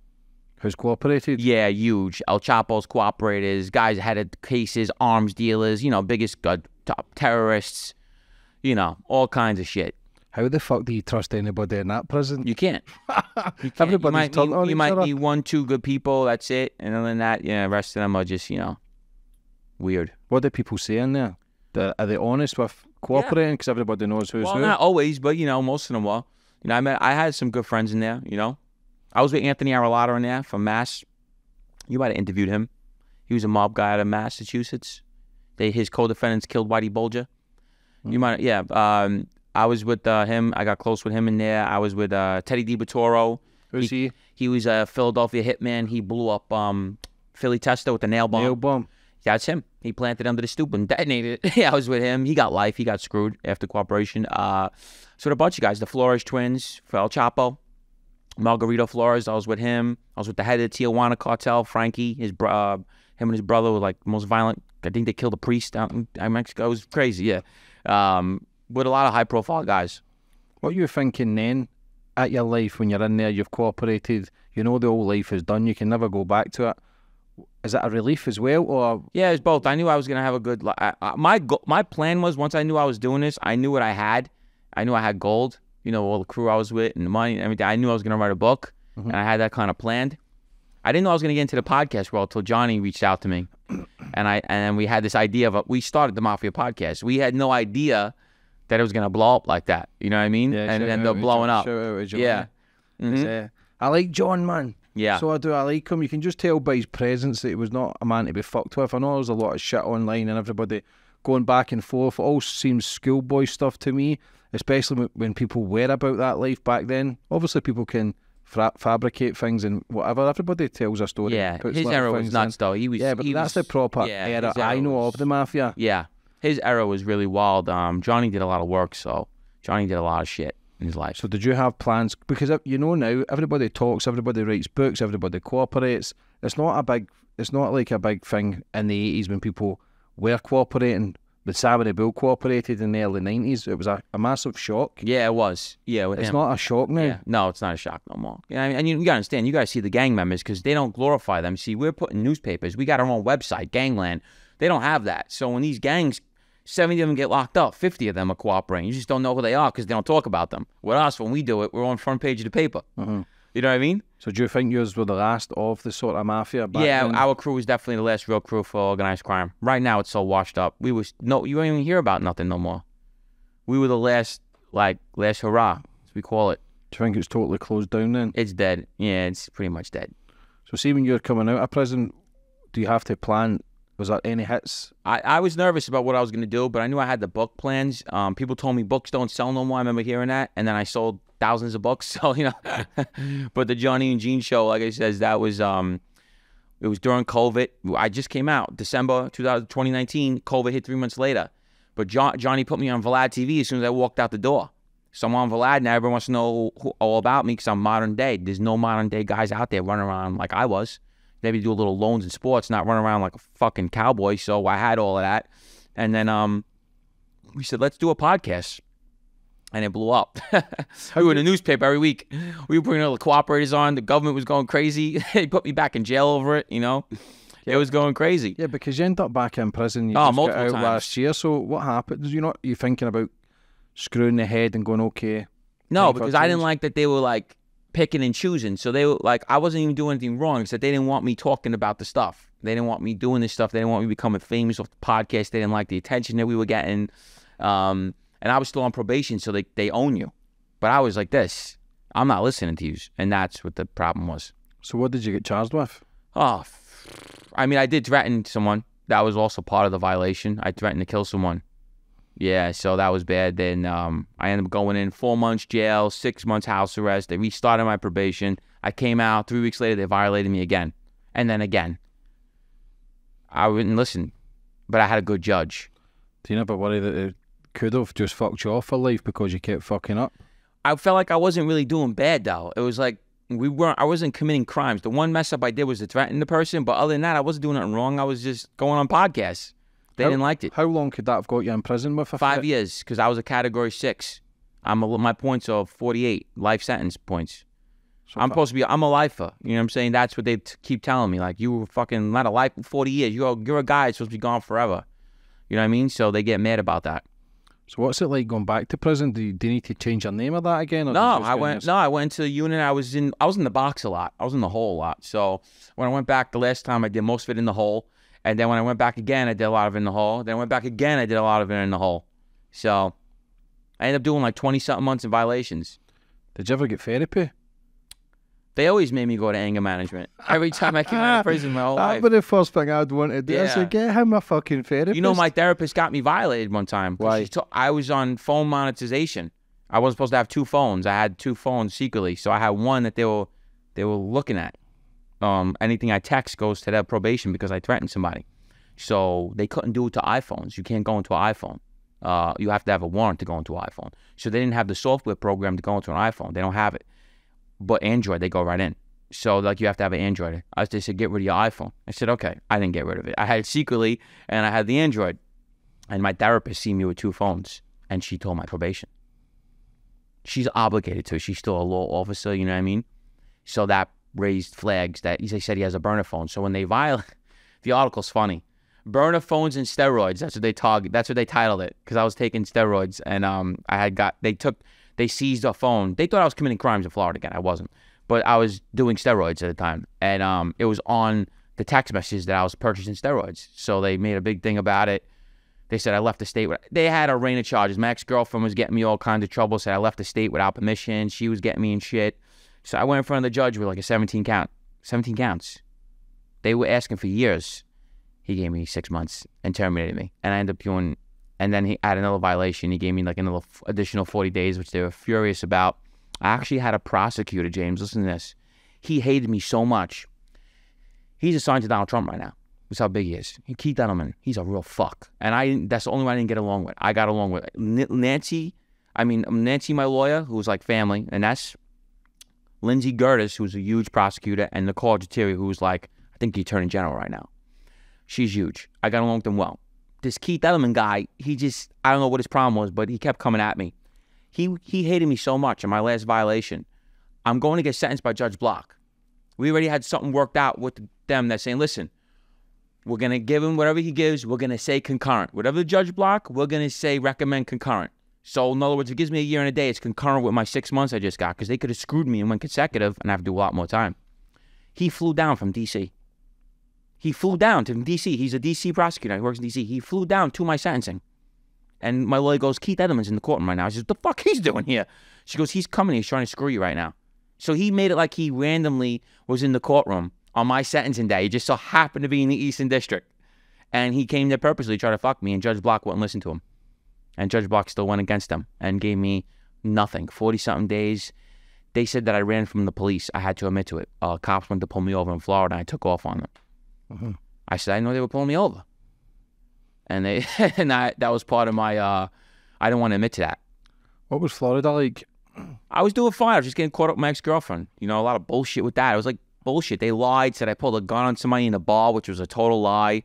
Who's cooperated? Yeah, huge. El Chapo's cooperators, guys head of cases, arms dealers, you know, biggest uh, top terrorists, you know, all kinds of shit. How the fuck do you trust anybody in that prison? You can't. [laughs] You can't. Everybody's you might, turned meet, on you each might other. meet one, two good people. That's it. And other than that, yeah, the rest of them are just, you know, weird. What do people say in there? The- Are they honest with cooperating? Because everybody knows who's Well, who. not always, but you know, most of them were. You know, I met, I had some good friends in there. You know, I was with Anthony Arlotta in there from Mass. You might have interviewed him. He was a mob guy out of Massachusetts. They his co-defendants killed Whitey Bulger. You might, yeah. Um, I was with uh, him. I got close with him in there. I was with uh, Teddy DiPretoro. Who's he? He was a Philadelphia hitman. He blew up um, Philly Testa with a nail bomb. Nail bomb. That's him. He planted under the stoop and detonated it. [laughs] yeah, I was with him. He got life. He got screwed after cooperation. Uh, so a bunch of guys, the Flores twins, El Chapo, Margarito Flores. I was with him. I was with the head of the Tijuana cartel, Frankie. His bro- uh, him and his brother were like most violent. I think they killed a priest out in in Mexico. It was crazy. Yeah, um, with a lot of high profile guys. What you thinking then at your life when you're in there, you've cooperated, you know the old life is done, you can never go back to it. Is that a relief as well, or Yeah, it's both. I knew I was gonna have a good. Li- I, I, my go- my plan was once I knew I was doing this, I knew what I had. I knew I had gold. You know, all the crew I was with and the money and everything. I knew I was gonna write a book, mm-hmm. and I had that kind of planned. I didn't know I was gonna get into the podcast world until Johnny reached out to me, [clears throat] and I and we had this idea of a, we started the Mafia podcast. We had no idea that it was gonna blow up like that. You know what I mean? and shout it ended up blowing up. shout out to Johnny. Yeah. Mhm. uh, I like John, man. Yeah. So I do. I like him. You can just tell by his presence that he was not a man to be fucked with. I know there's a lot of shit online and everybody going back and forth. It all seems schoolboy stuff to me, especially when- people were about that life back then. Obviously, people can fra- fabricate things and whatever. Everybody tells a story. yeah, his era was nuts in. though. He was. Yeah, but that's was, the proper yeah, era I know of the mafia. Yeah, his era was really wild. Um, Johnny did a lot of work, so Johnny did a lot of shit in his life. So did you have plans? Because uh, you know now, everybody talks, everybody writes books, everybody cooperates. It's not a big, it's not like a big thing in the eighties when people were cooperating. With Samurai Bill cooperated in the early nineties. It was a, a massive shock. Yeah, it was. Yeah, It's him. not a shock now. Yeah, no, it's not a shock no more. Yeah, I mean, and you, you gotta understand, you gotta see the gang members because they don't glorify them. See, we're putting newspapers. We got our own website, Gangland. They don't have that. So when these gangs, seventy of them get locked up, fifty of them are cooperating. You just don't know who they are because they don't talk about them. With us, when we do it, we're on front page of the paper. Mhm. You know what I mean? So do you think yours were the last of the sort of mafia? Back yeah, then? our crew was definitely the last real crew for organized crime. Right now, it's so washed up. We was no, you don't even hear about nothing no more. We were the last, like last hurrah, as we call it. do you think it's totally closed down then? It's dead. Yeah, it's pretty much dead. So see, when you're coming out of prison, do you have to plan? Was that any hits? I, I was nervous about what I was gonna do, but I knew I had the book plans. Um, people told me books don't sell no more. I remember hearing that, and then I sold thousands of books. [laughs] So you know, but the Johnny and Gene show, like I says, that was um, it was during COVID. I just came out December 2000, 2019. COVID hit three months later, but John, Johnny put me on Vlad TV as soon as I walked out the door. So I'm on Vlad now. Everyone wants to know who, all about me because I'm modern day. There's no modern day guys out there running around like I was. Maybe do a little loans and sports, not run around like a fucking cowboy. So I had all of that, and then um, we said let's do a podcast. and it blew up. [laughs] we were in the newspaper every week. We were putting all the cooperators on. The government was going crazy. [laughs] they put me back in jail over it. You know, it was going crazy. Yeah, because you end up back in prison. You Oh, just got multiple out times. last year. So what happened? You know, you thinking about screwing the head and going, okay, No, because I didn't like that they were like picking and choosing. So they were like, I wasn't even doing anything wrong. Except they didn't want me talking about the stuff. They didn't want me doing this stuff. They didn't want me becoming famous off the podcast. They didn't like the attention that we were getting. Um, and I was still on probation, so they they own you. But I was like this. I'm not listening to you, and that's what the problem was. so what did you get charged with? Oh, I mean, I did threaten someone. That was also part of the violation. I threatened to kill someone. Yeah, so that was bad. Then um, I ended up going in four months jail, six months house arrest. They restarted my probation. I came out three weeks later. They violated me again, and then again. I wouldn't listen, but I had a good judge. Do you never worry that it could have just fucked you off for life because you kept fucking up? I felt like I wasn't really doing bad though. It was like we weren't. I wasn't committing crimes. The one mess up I did was to threaten the person, but other than that, I wasn't doing nothing wrong. I was just going on podcasts. They How- didn't like it. How long could that have got you in prison with? Five it- years because I was a category six. I'm a, my points are 48 life sentence points. So I'm supposed to be. I'm a lifer. You know what I'm saying? That's what they t- keep telling me. Like you were fucking not a life 40 years. You're you're a guy that's supposed to be gone forever. You know what I mean? So they get mad about that. So what's it like going back to prison? Do you, do you need to change your name or that again? Or No, did you just I went. No, I went into the unit. I was in. I was in the box a lot. I was in the hole a lot. So when I went back the last time, I did most of it in the hole. And then when I went back again, I did a lot of in the hole. Then I went back again, I did a lot of it in the hole. So I ended up doing like twenty something months in violations. Did you ever get therapy? They always made me go to anger management every time I came out of [laughs] prison my whole That life. would the first thing I'd want to do. I said, get him a fucking therapist. You know, my therapist got me violated one time. Why? I was on phone monetization. I wasn't supposed to have two phones. I had two phones secretly, so I had one that they were they were looking at. Um, anything I text goes to their probation because I threatened somebody. So they couldn't do it to iPhones. You can't go into an iPhone. Uh, you have to have a warrant to go into an iPhone. So they didn't have the software program to go into an iPhone. They don't have it. But Android, they go right in. So like you have to have an Android. I they said get rid of your iPhone. I said okay. I didn't get rid of it. I had it secretly, and I had the Android. And my therapist seen me with two phones, and she told my probation. She's obligated to. She's still a law officer. You know what I mean? So that raised flags that he said he has a burner phone. So when they violate, [laughs] the article's funny. Burner phones and steroids. That's what they target. That's what they titled it because I was taking steroids and um I had got they took they seized a phone. They thought I was committing crimes in Florida again. I wasn't, but I was doing steroids at the time, and um it was on the text messages that I was purchasing steroids. So they made a big thing about it. They said I left the state. They had a rain of charges. My ex girlfriend was getting me all kinds of trouble. Said I left the state without permission. She was getting me in shit. So I went in front of the judge with like a 17 count, 17 counts. They were asking for years. He gave me six months and terminated me. And I ended up doing, and then he had another violation. He gave me like another additional 40 days, which they were furious about. I actually had a prosecutor, James. Listen to this. He hated me so much. He's assigned to Donald Trump right now. That's how big he is. Keith Edelman, he's a real fuck. And I that's the only one I didn't get along with. I got along with Nancy, I mean, Nancy, my lawyer, who was like family, and that's Lindsey Gerdes, who's a huge prosecutor, and Nicole Argentieri, who's like, I think the attorney general right now. She's huge. I got along with them well. This Keith Edelman guy, he just, I don't know what his problem was, but he kept coming at me. He, he hated me so much in my last violation. I'm going to get sentenced by Judge Block. We already had something worked out with them that's saying, listen, we're going to give him whatever he gives. We're going to say concurrent. Whatever the judge block, we're going to say recommend concurrent. So, in other words, it gives me a year and a day. It's concurrent with my six months I just got because they could have screwed me and went consecutive and I have to do a lot more time. He flew down from D.C. He flew down to D.C. He's a D.C. prosecutor. He works in D.C. He flew down to my sentencing. And my lawyer goes, Keith Edelman's in the courtroom right now. I says, the fuck he's doing here? She goes, he's coming. He's trying to screw you right now. So he made it like he randomly was in the courtroom on my sentencing day. He just so happened to be in the Eastern District. And he came there purposely to try to fuck me, and Judge Block wouldn't listen to him. And Judge Block still went against them and gave me nothing 40 something days. They said that I ran from the police. I had to admit to it. Uh, cops went to pull me over in Florida, and I took off on them. Mhm. I said, I didn't know they were pulling me over. And they [laughs] and I, that was part of my, uh, I didn't want to admit to that. What was Florida like? I was doing fine. I was just getting caught up with my ex girlfriend. You know, a lot of bullshit with that. It was like bullshit. They lied, said I pulled a gun on somebody in a bar, which was a total lie.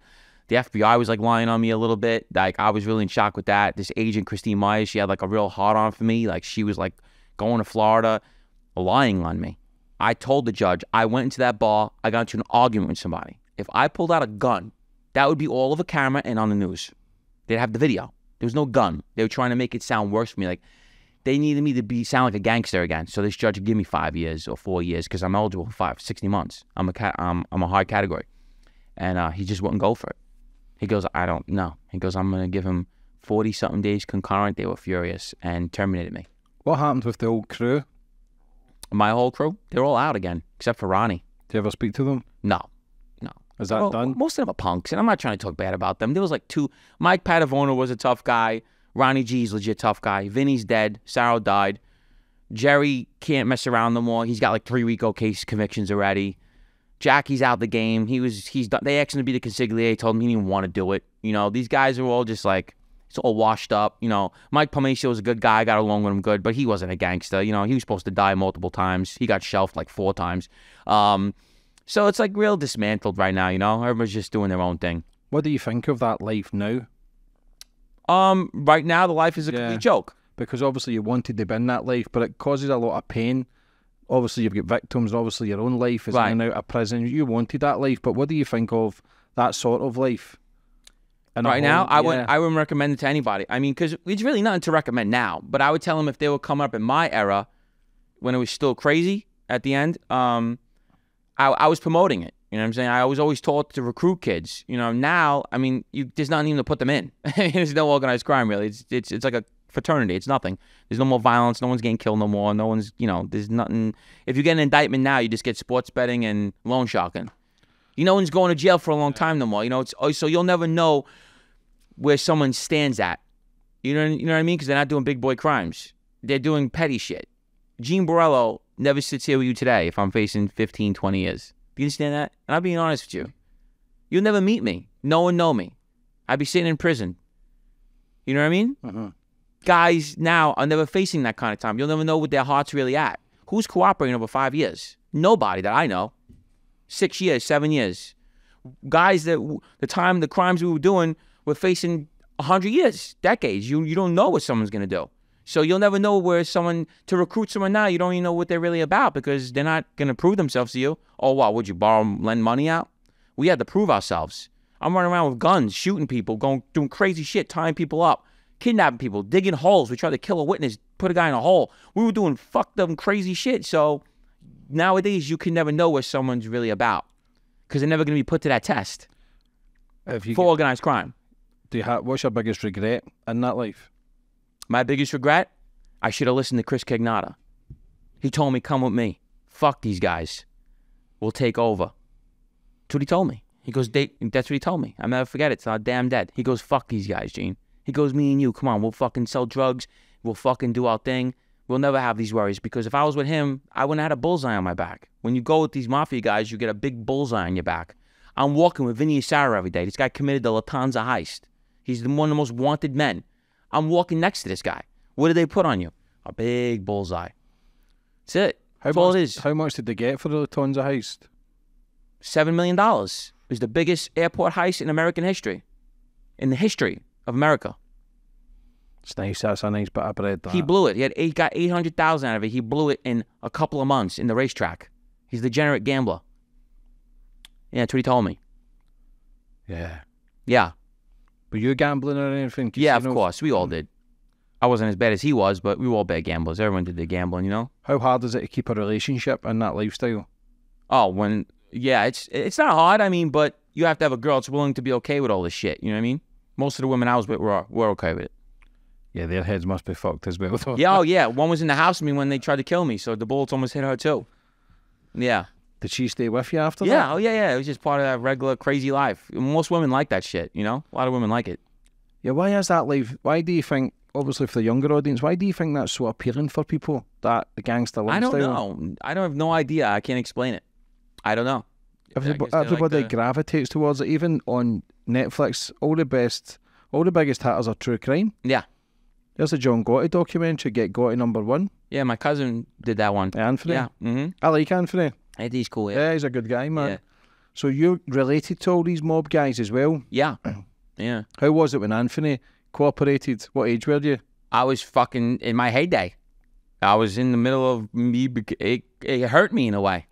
The FBI was like lying on me a little bit. Like I was really in shock with that. This agent Christine Myers, she had like a real hard on for me. Like she was like going to Florida, lying on me. I told the judge I went into that bar. I got into an argument with somebody. If I pulled out a gun, that would be all over camera and on the news. They'd have the video. There was no gun. They were trying to make it sound worse for me. Like they needed me to be sound like a gangster again. So this judge would give me five years or four years because I'm eligible for five, 60 months. I'm a cat. I'm, I'm a high category, and uh, he just wouldn't go for it. He goes, I don't know. He goes, I'm gonna give him 40 something days concurrent. They were furious and terminated me. What happened with the old crew? My whole crew, they're all out again except for Ronnie. Do you ever speak to them? No, no. Is that Well, done? Most of them are punks, and I'm not trying to talk bad about them. There was like two. Mike Patavona was a tough guy. Ronnie G's legit tough guy. Vinny's dead. Sarah died. Jerry can't mess around no more. He's got like three RICO case convictions already. Jackie's out the game. He was he's done. They asked him to be the consigliere. Told him he didn't want to do it. You know, these guys are all just like it's all washed up. You know, Mike Palmacio was a good guy. Got along with him good, but he wasn't a gangster. You know, he was supposed to die multiple times. He got shelved like four times. Um, so it's like real dismantled right now. You know, everybody's just doing their own thing. What do you think of that life now? Um, right now the life is a Yeah. complete joke. Because obviously you wanted to be in that life, but it causes a lot of pain. Obviously you've got victims, obviously your own life is Right. in and out of prison. You wanted that life, but what do you think of that sort of life? In right now, home- I would yeah. I wouldn't recommend it to anybody. I mean, because it's really nothing to recommend now. But I would tell them if they were coming up in my era, when it was still crazy at the end, um, I, I was promoting it. You know what I'm saying? I was always taught to recruit kids. You know, now I mean, you, there's nothing even to put them in. [laughs] there's no organized crime really. It's it's it's like a fraternity. It's nothing. There's no more violence. No one's getting killed no more. No one's you know. There's nothing. If you get an indictment now, you just get sports betting and loan sharking. You know, no one's going to jail for a long time no more. You know, it's oh, so you'll never know where someone stands at. You know, you know what I mean? Because they're not doing big boy crimes. They're doing petty shit. Gene Borrello never sits here with you today if I'm facing 15, 20 years. Do you understand that? And I'm being honest with you. You'll never meet me. No one know me. I'd be sitting in prison. You know what I mean? Mhm. Guys now are never facing that kind of time. You'll never know what their heart's really at. Who's cooperating over five years? Nobody that I know. Six years, seven years. Guys that the time the crimes we were doing were facing hundred years, decades. You you don't know what someone's gonna do. So you'll never know where someone to recruit someone now. You don't even know what they're really about because they're not gonna prove themselves to you. Oh wow, would you borrow lend money out? We had to prove ourselves. I'm running around with guns, shooting people, going doing crazy shit, tying people up, kidnapping people, digging holes. We tried to kill a witness, put a guy in a hole. We were doing fucked up crazy shit. So nowadays you can never know what someone's really about because they're never gonna be put to that test If you for organized crime. do you have, what's your biggest regret in that life? My biggest regret, I should have listened to Chris Cagnata. He told me, come with me. Fuck these guys. We'll take over. That's what he told me. He goes, they, that's what he told me. I'll never forget it. It's not damn dead. He goes, fuck these guys, Gene. He goes, me and you, come on, we'll fucking sell drugs. We'll fucking do our thing. We'll never have these worries because if I was with him, I wouldn't have had a bullseye on my back. When you go with these mafia guys, you get a big bullseye on your back. I'm walking with Vinny Asaro every day. This guy committed the Lufthansa heist. He's one of the most wanted men. I'm walking next to this guy. What did they put on you? A big bullseye. That's it. How That's all it is. How much did they get for the Lufthansa heist? Seven million dollars. It was the biggest airport heist in American history. In the history of America. It's nice. That's a nice bit of bread. That. He blew it. He had eight, got eight hundred thousand out of it. He blew it in a couple of months in the racetrack. He's a degenerate gambler. Yeah, that's what he told me. yeah. Yeah, Were you gambling or anything? yeah, of Casino? course, we all hmm. did. I wasn't as bad as he was, but we were all bad gamblers. Everyone did their gambling, you know. How hard is it to keep a relationship in that lifestyle? Oh, when yeah, it's it's not hard. I mean, but you have to have a girl that's willing to be okay with all this shit. You know what I mean? Most of the women I was with were were okay with it. Yeah, their heads must be fucked as well. [laughs] Yeah, oh yeah. One was in the house with me when they tried to kill me, so the bullets almost hit her too. Yeah. Did she stay with you after Yeah, that? oh yeah, yeah. It was just part of that regular crazy life. Most women like that shit, you know? A lot of women like it. Yeah, why is that life? Why do you think, obviously for the younger audience, why do you think that's so appealing for people? That the gangster lifestyle? I don't know. I don't have no idea. I can't explain it. I don't know. I Everybody, like the- gravitates towards it. Even on Netflix, all the best, all the biggest hitters are true crime. Yeah. There's a John Gotti documentary, Get Gotti Number One. Yeah, my cousin did that one. Anthony. Yeah. Mm-hmm. I like Anthony. He's cool, yeah. Yeah, he's a good guy, man. Yeah. So you're related to all these mob guys as well. Yeah, [clears throat] yeah. How was it when Anthony cooperated? What age were you? I was fucking in my heyday. I was in the middle of me. It, it hurt me in a way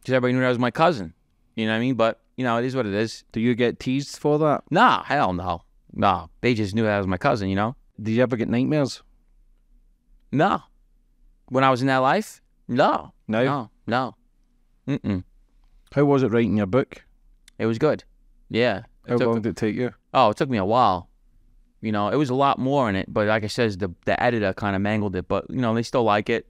because everybody knew I was my cousin. You know what I mean? But you know, it is what it is. Do you get teased for that? Nah, hell no, no. They just knew that was my cousin. You know? Did you ever get nightmares? No. When I was in that life, no, No. no, no. Mm-mm. How was it writing your book? It was good. Yeah. How took- long did it take you? Oh, it took me a while. You know, it was a lot more in it, but like I says, the the editor kind of mangled it. But you know, they still like it.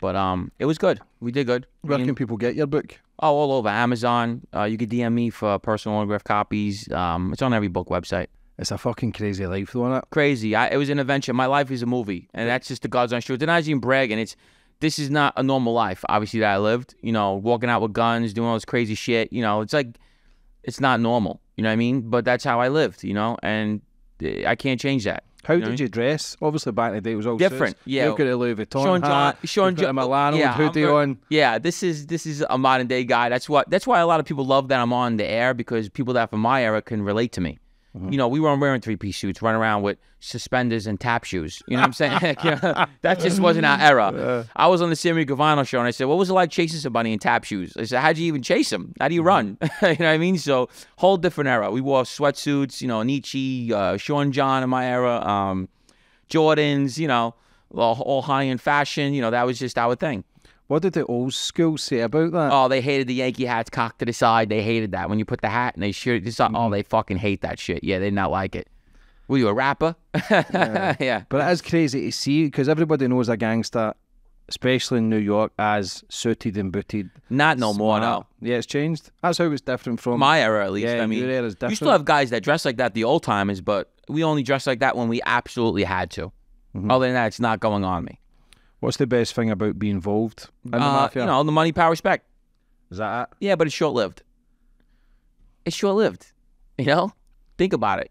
But um, it was good. We did good. Where Me and- can people get your book? Oh, all over Amazon. Uh, you could DM me for personal autograph copies. Um, it's on every book website. It's a fucking crazy life, though, innit? Crazy. I, it was an adventure. My life is a movie, and that's just the God's honest truth. And I even bragging. It's this is not a normal life, obviously that I lived. You know, walking out with guns, doing all this crazy shit. You know, it's like it's not normal. You know what I mean? But that's how I lived. You know, and uh, I can't change that. How You know? did you dress? Obviously, back in the day, it was all Different, suits. yeah. You've got a Louis Vuitton Sean John, hat. Sean you've got a Milano yeah, hoodie very- on. Yeah, this is this is a modern day guy. That's what that's why a lot of people love that I'm on the air because people that from my era can relate to me. Mm-hmm. You know, we weren't wearing three piece suits, running around with suspenders and tap shoes. You know what I'm saying? [laughs] You know, that just wasn't our era. I was on the Sammy Gravano show and I said, "What was it like chasing somebody in tap shoes?" I said, "How'd you even chase him? How do you run?" [laughs] you know what I mean? So whole different era. We wore sweatsuits. You know, Nietzsche, uh, Sean John in my era, um, Jordans. You know, all, all high in fashion. You know, that was just our thing. What did the old school say about that? Oh, they hated the Yankee hats cocked to the side. They hated that when you put the hat and they shirt. It's like, Mm-hmm. oh, they fucking hate that shit. Yeah, they did not like it. Were you a rapper? yeah. [laughs] But it is crazy to see because everybody knows a gangster, especially in New York, as suited and booted. Not no more smart. now. Yeah, it's changed. That's how it's different from My era, at least. Yeah, I mean, your era's you still have guys that dress like that, the old timers, but we only dress like that when we absolutely had to. Mm-hmm. Other than that, it's not going on me. What's the best thing about being involved in the Uh, mafia? you know, the money, power, respect. is that it? Yeah, but it's short lived. It's short lived. You know? Think about it.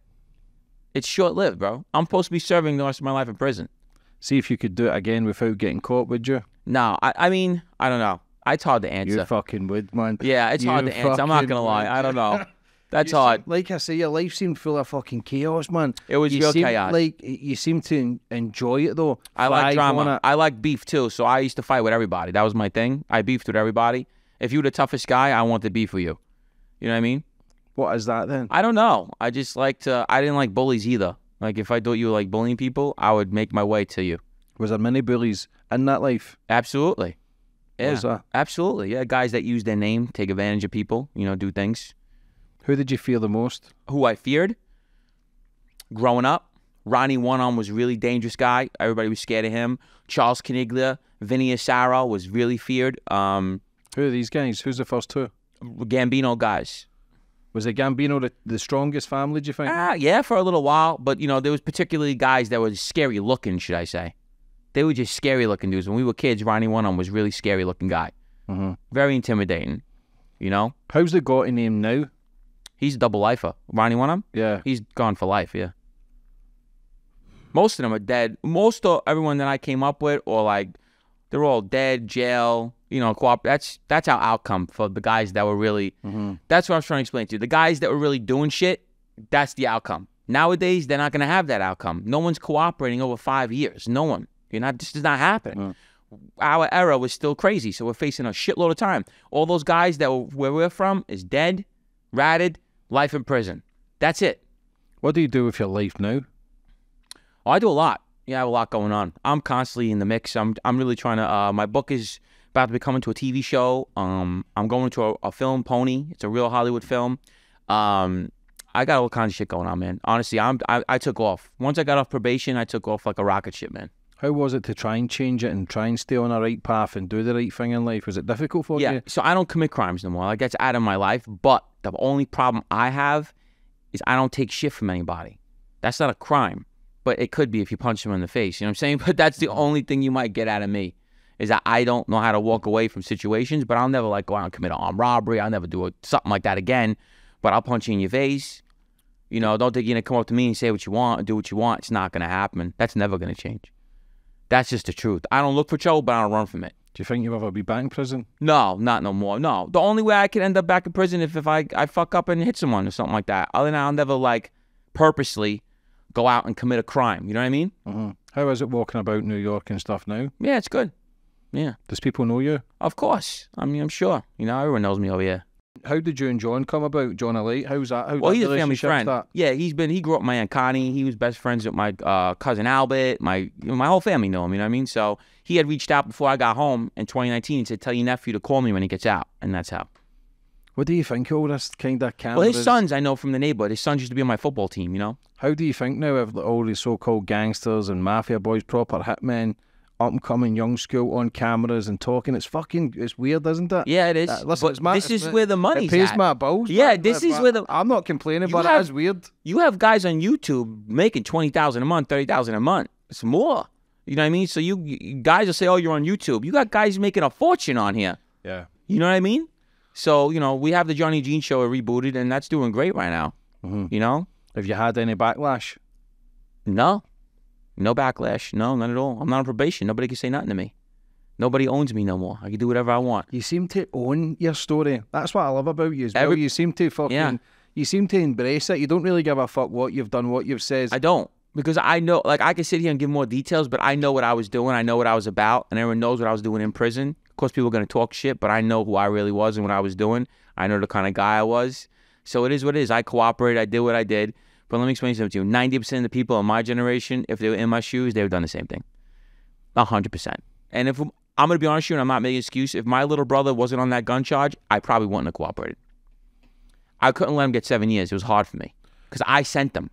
It's short lived, bro. I'm supposed to be serving the rest of my life in prison. See if you could do it again without getting caught, would you? No, I, I mean, I don't know. It's hard to You answer. fucking would, man. yeah, it's hard to answer. I'm not gonna lie. I don't know. [laughs] That's You hard. seem- like I say, your life seemed full of fucking chaos, man. It was you real seem chaos. Like you seem to enjoy it though. I like drama. I like beef too. So I used to fight with everybody. That was my thing. I beefed with everybody. If you were the toughest guy, I want to beef with you. You know what I mean? What is that then? I don't know. I just like to. I didn't like bullies either. Like if I thought you were like bullying people, I would make my way to you. Was there many bullies in that life? Absolutely. Yeah. Absolutely. Yeah. Guys that use their name, take advantage of people. You know, do things. Who did you fear the most? who I feared growing up. Ronnie One Arm was a really dangerous guy. Everybody was scared of him. Charles Carneglia, Vinny Asaro was really feared. Um, Who are these guys? Who's the first two? Gambino guys. Was the Gambino the, the strongest family? Do you think? Ah, yeah, for a little while, but you know there was particularly guys that were scary looking. Should I say? They were just scary looking dudes. When we were kids, Ronnie One Arm was a really scary looking guy. hmm Very intimidating. You know, How's the Gotti name now? He's a double lifer. Ronnie One Arm. Yeah. He's gone for life, yeah. Most of them are dead. Most of everyone that I came up with, or like, they're all dead, jail, you know, co-op. That's that's our outcome for the guys that were really. hmm That's what I was trying to explain to you. The guys that were really doing shit, that's the outcome. Nowadays, they're not gonna have that outcome. No one's cooperating over five years. No one. You're not. This does not happen. Our era was still crazy, so we're facing a shitload of time. All those guys that were, where we're from is dead, ratted, life in prison. That's it. What do you do with your life now? Oh, I do a lot. Yeah, I have a lot going on. I'm constantly in the mix. I'm I'm really trying to. Uh, my book is about to be coming to a TV show. Um, I'm going to a, a film, Pony. It's a real Hollywood film. Um, I got all kinds of shit going on, man. Honestly, I'm I, I took off. Once I got off probation, I took off like a rocket ship, man. How was it to try and change it and try and stay on the right path and do the right thing in life? Was it difficult for Yeah. you? Yeah, so I don't commit crimes no more. Like that's out of my life. But the only problem I have is I don't take shit from anybody. That's not a crime, but it could be if you punch them in the face. You know what I'm saying? [laughs] But that's the mm-hmm. only thing you might get out of me is that I don't know how to walk away from situations. But I'll never like go out and commit an armed robbery. I'll never do a, something like that again. But I'll punch you in your face. You know, don't think you're gonna come up to me and say what you want and do what you want. It's not gonna happen. That's never gonna change. That's just the truth. I don't look for trouble, but I don't run from it. Do you think you'll ever be back in prison? No, not no more. No, the only way I could end up back in prison if if I I fuck up and hit someone or something like that. Other than that, I'll never like purposely go out and commit a crime. You know what I mean? Mm-hmm. How is it walking about New York and stuff now? Yeah, it's good. Yeah, Does people know you? of course. I mean, I'm sure. You know, everyone knows me over here. How did you and John come about? John Alite? How's that? How Well, that he's a family friend. start? Yeah, he's been. He grew up with my aunt Connie. He was best friends with my uh, cousin Albert. My you know, my whole family know him. You know what I mean? So he had reached out before I got home in 2019 and said, "Tell your nephew to call me when he gets out," and that's how. What do you think of all this kind of cameras? Well, his sons I know from the neighborhood. His sons used to be on my football team. You know. How do you think now of all these so-called gangsters and mafia boys, proper hitmen, up and coming young school on cameras and talking? It's fucking, it's weird, isn't it? Yeah, it is. Uh, listen, but it's my- this is my- where the money it pays at. my bills. Yeah, but- this is where the- I'm not complaining, You but have- it is weird. You have guys on YouTube making twenty thousand a month, thirty thousand a month. It's more. You know what I mean? So you, you guys will say, "Oh, you're on YouTube." You got guys making a fortune on here. Yeah. You know what I mean? So you know we have the Johnny Gene show rebooted, and that's doing great right now. Mhm. You know? Have you had any backlash? No, no backlash. No, none at all. I'm not on probation. Nobody can say nothing to me. Nobody owns me no more. I can do whatever I want. You seem to own your story. That's what I love about you as well. Every- you seem to fucking, Yeah. you seem to embrace it. You don't really give a fuck what you've done, what you've said. I don't because I know, like, I can sit here and give more details, but I know what I was doing. I know what I was about, and everyone knows what I was doing in prison. Of course, people are gonna talk shit, but I know who I really was and what I was doing. I know the kind of guy I was. So it is what it is. I cooperated. I did what I did. But let me explain something to you. Ninety percent of the people in my generation, if they were in my shoes, they would have done the same thing. Hundred percent. And if I'm gonna be honest with you, and I'm not making an excuse, if my little brother wasn't on that gun charge, I probably wouldn't have cooperated. I couldn't let him get seven years. It was hard for me because I sent them.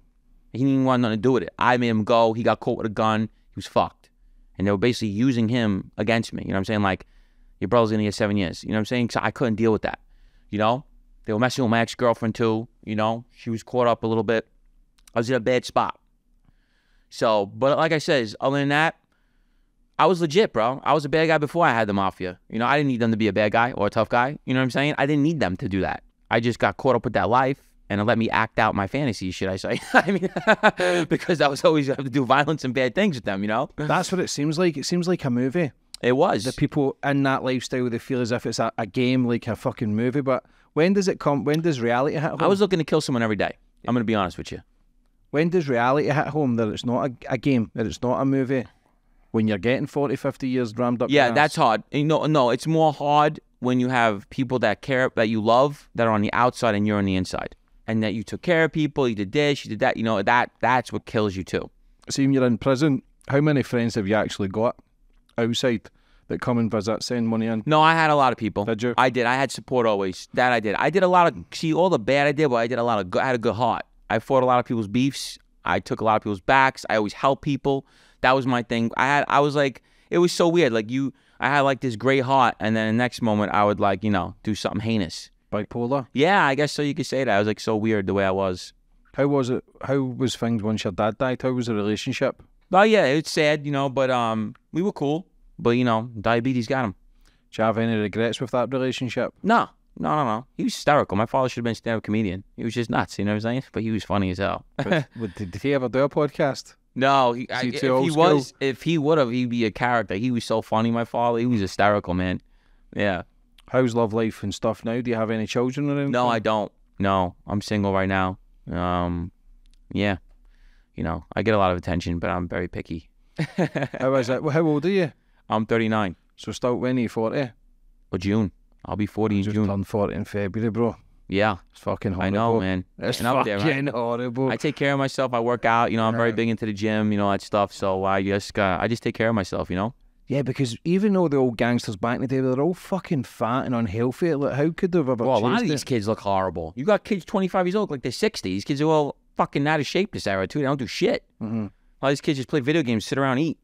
He didn't even want nothing to do with it. I made him go. He got caught with a gun. He was fucked. And they were basically using him against me. You know what I'm saying? Like, your brother's gonna get seven years. You know what I'm saying? So I couldn't deal with that. You know? They were messing with my ex girlfriend too. You know? She was caught up a little bit. I was in a bad spot. So, but like I said, other than that, I was legit, bro. I was a bad guy before I had the mafia. You know, I didn't need them to be a bad guy or a tough guy. You know what I'm saying? I didn't need them to do that. I just got caught up with that life and it let me act out my fantasies, should I say. [laughs] I mean, [laughs] because I was always have to do violence and bad things with them, you know? That's what it seems like. It seems like a movie. It was. The people in that lifestyle, they feel as if it's a, a game, like a fucking movie. But when does it come? When does reality hit home? I was looking to kill someone every day. I'm going to be honest with you. When does reality hit home that it's not a, a game, that it's not a movie? When you're getting 40, 50 years rammed up. Yeah, that's hard. You know, no, it's more hard when you have people that care that you love that are on the outside and you're on the inside, and that you took care of people, you did this, you did that. You know that that's what kills you too. See, when you're in prison, how many friends have you actually got outside that come and visit, send money in? No, I had a lot of people. Did you? I did. I had support always. That I did. I did a lot of see all the bad I did, but I did a lot of. Good, I had a good heart. I fought a lot of people's beefs. I took a lot of people's backs. I always helped people. That was my thing. I had. I was like, it was so weird. Like you, I had like this great heart, and then the next moment I would like, you know, do something heinous. Bipolar. Yeah, I guess so. You could say that. I was like so weird the way I was. How was it? How was things once your dad died? How was the relationship? Oh yeah, it's sad, you know, but um, we were cool. But you know, diabetes got him. Do you have any regrets with that relationship? No, no, no, no. He was hysterical. My father should have been a stand-up comedian. He was just nuts. You know what I'm saying? But he was funny as hell. But did, did he ever do a podcast? no, he, I, if he school? was, if he would have, he'd be a character. He was so funny. My father, he was hysterical, man. Yeah. How's love life and stuff now? Do you have any children or anything? No, I don't. No, I'm single right now. Um, yeah. You know, I get a lot of attention, but I'm very picky. How is it? Well, how old are you? I'm 39. So still when are you 40? Or June. I'll be 40 in June. turned 40 in February, bro. Yeah, It's fucking horrible. I know, man. It's And up there, right? fucking horrible. I take care of myself. I work out. You know, I'm very big into the gym. You know that stuff. So I just, uh, I just take care of myself. You know. Yeah, because even though the old gangsters back in the day, they're all fucking fat and unhealthy. Like, how could they have ever Well, a lot of these it? kids look horrible. You got kids 25 years old, like they're 60. These kids are all fucking out of shape this era too. They don't do shit. Mm-hmm. A lot of these kids just play video games, sit around, eat.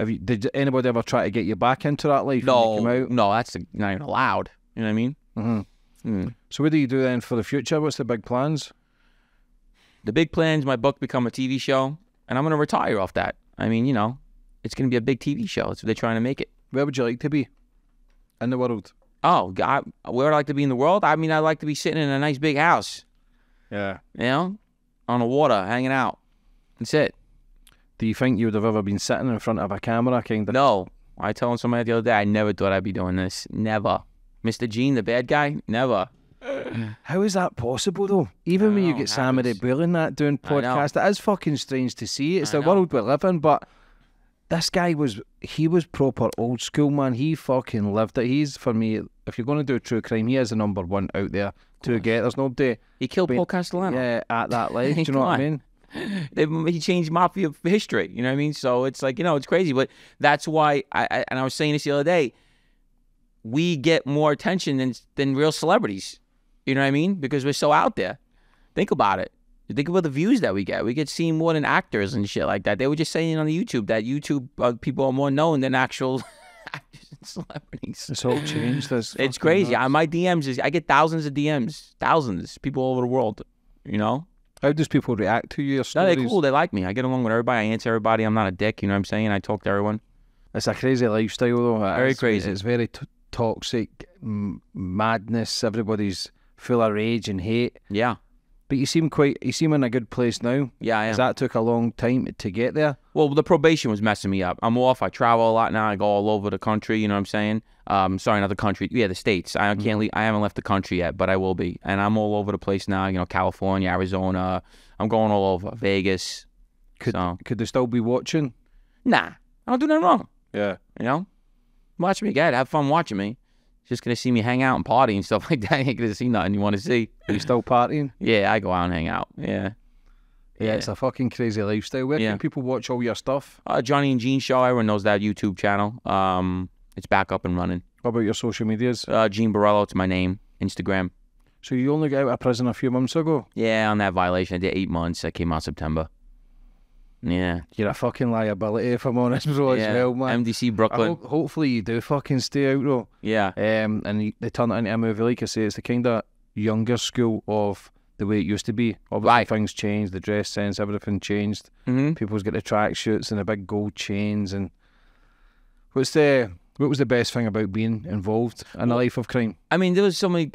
Have you, did anybody ever try to get you back into that life? No, When you come out? no, that's not even allowed. You know what I mean? Mhm. Mm. So what do you do then for the future? What's the big plans? The big plans, my book become a TV show, and I'm gonna retire off that. I mean, you know, it's gonna be a big TV show. That's what they're trying to make it. Where would you like to be in the world? Oh, God, where would I like to be in the world? I mean, I'd like to be sitting in a nice big house, Yeah. you know, on the water, hanging out. That's it. Do you think you would have ever been sitting in front of a camera, kind of? No, I told somebody the other day, I never thought I'd be doing this. Never. Mr. Gene, the bad guy, never. [sighs] How is that possible though? Even when you get Sam happens. Ed Bull that doing podcast, know. that is fucking strange to see. It's I the know. world we live in, but this guy was he was proper old school man. He fucking lived it. He's for me. If you're going to do a true crime, he is the number one out there to get. There's no nobody, He killed Paul Castellano. yeah, at that [laughs] level. Do you know what I mean? [laughs] They- he changed mafia history. You know what I mean? So it's like you know it's crazy, but that's why I, I and I was saying this the other day. We get more attention than than real celebrities. You know what I mean? Because we're so out there. Think about it. Think about the views that we get. We get seen more than actors and shit like that. They were just saying on the YouTube that YouTube uh, people are more known than actual [laughs] actors and celebrities. It's all changed. It's, It's crazy. nuts. I, my DMs is I get thousands of DMs, thousands, people all over the world. You know, How does people react to your no, stories? they're cool. They like me. I get along with everybody. I answer everybody. I'm not a dick. You know what I'm saying? I talk to everyone. It's a crazy lifestyle though. Very crazy. It's very t- toxic, m- madness. Everybody's full of rage and hate. Yeah, But you seem quite. You seem in a good place now. yeah, I am. that took a long time to get there. well, the probation was messing me up. I'm off. I travel a lot now. I go all over the country. You know what I'm saying? Um, sorry, not the country. Yeah, the states. I can't leave. I haven't left the country yet, but I will be. And I'm all over the place now. You know, California, Arizona. I'm going all over. Vegas. Could So could they still be watching? nah, I don't do nothing wrong. Yeah. You know, watch me, guy. Have fun watching me. Just gonna see me hang out and party and stuff [laughs] like that. You ain't gonna see nothing you want to see. Are you still partying? Yeah, I go out and hang out. Yeah. Yeah, it's a fucking crazy lifestyle. Where Yeah. can people watch all your stuff? Uh, Johnny and Gene Show. Everyone knows that YouTube channel. Um, it's back up and running. What about your social medias? Uh, Gene Borrello. It's my name. Instagram. So you only got out of prison a few months ago. Yeah, on that violation, I did eight months. I came out September. Yeah. You're a fucking liability, if I'm honest, bro, yeah. as well, man. MDC Brooklyn. hope, hopefully you do fucking stay out though. yeah. Um, and they turn it into a movie. Like I say, it's the kind of younger school of the way it used to be. Obviously, Right. things changed. The dress sense, everything changed. hmm People's got the track shoots and the big gold chains. And what's the what was the best thing about being involved in a life of crime? I mean, there was so many.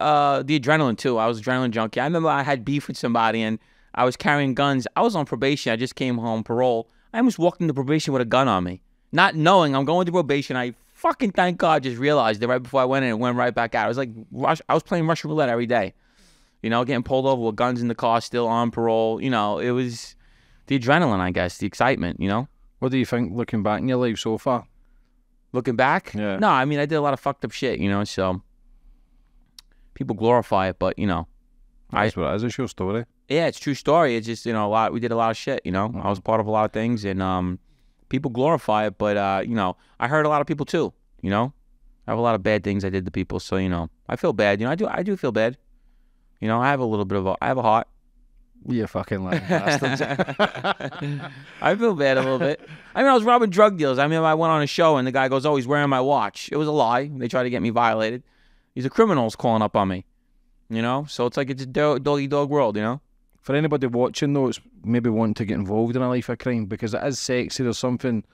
Uh, the adrenaline too. I was adrenaline junkie. I remember I had beef with somebody and I was carrying guns. I was on probation. I just came home parole. I almost walked into probation with a gun on me, not knowing I'm going to probation. I fucking thank God just realized it right before I went in and went right back out. I was like, Rush, I was playing Russian roulette every day. You know, getting pulled over with guns in the car, still on parole. You know, it was the adrenaline, I guess, the excitement. You know. What do you think looking back in your life so far? Looking back, Yeah. no, I mean I did a lot of fucked up shit, you know. So people glorify it, but you know, I- That's what it is. It's your story. Yeah, it's a true story. It's just you know a lot. We did a lot of shit, you know. I was part of a lot of things, and um, people glorify it, but uh, you know, I hurt a lot of people too. You know, I have a lot of bad things I did to people, so you know, I feel bad. You know, I do. I do feel bad. You know, I have a little bit of a. I have a heart. You fucking lying bastards. [laughs] I feel bad a little bit. I mean, I was robbing drug dealers. I mean, I went on a show and the guy goes, "Oh, he's wearing my watch." It was a lie. They tried to get me violated. These are criminals calling up on me. You know, so it's like it's a do- doggy dog world. You know. For anybody watching though, it's maybe wanting to get involved in a life of crime because it is sexy. There's something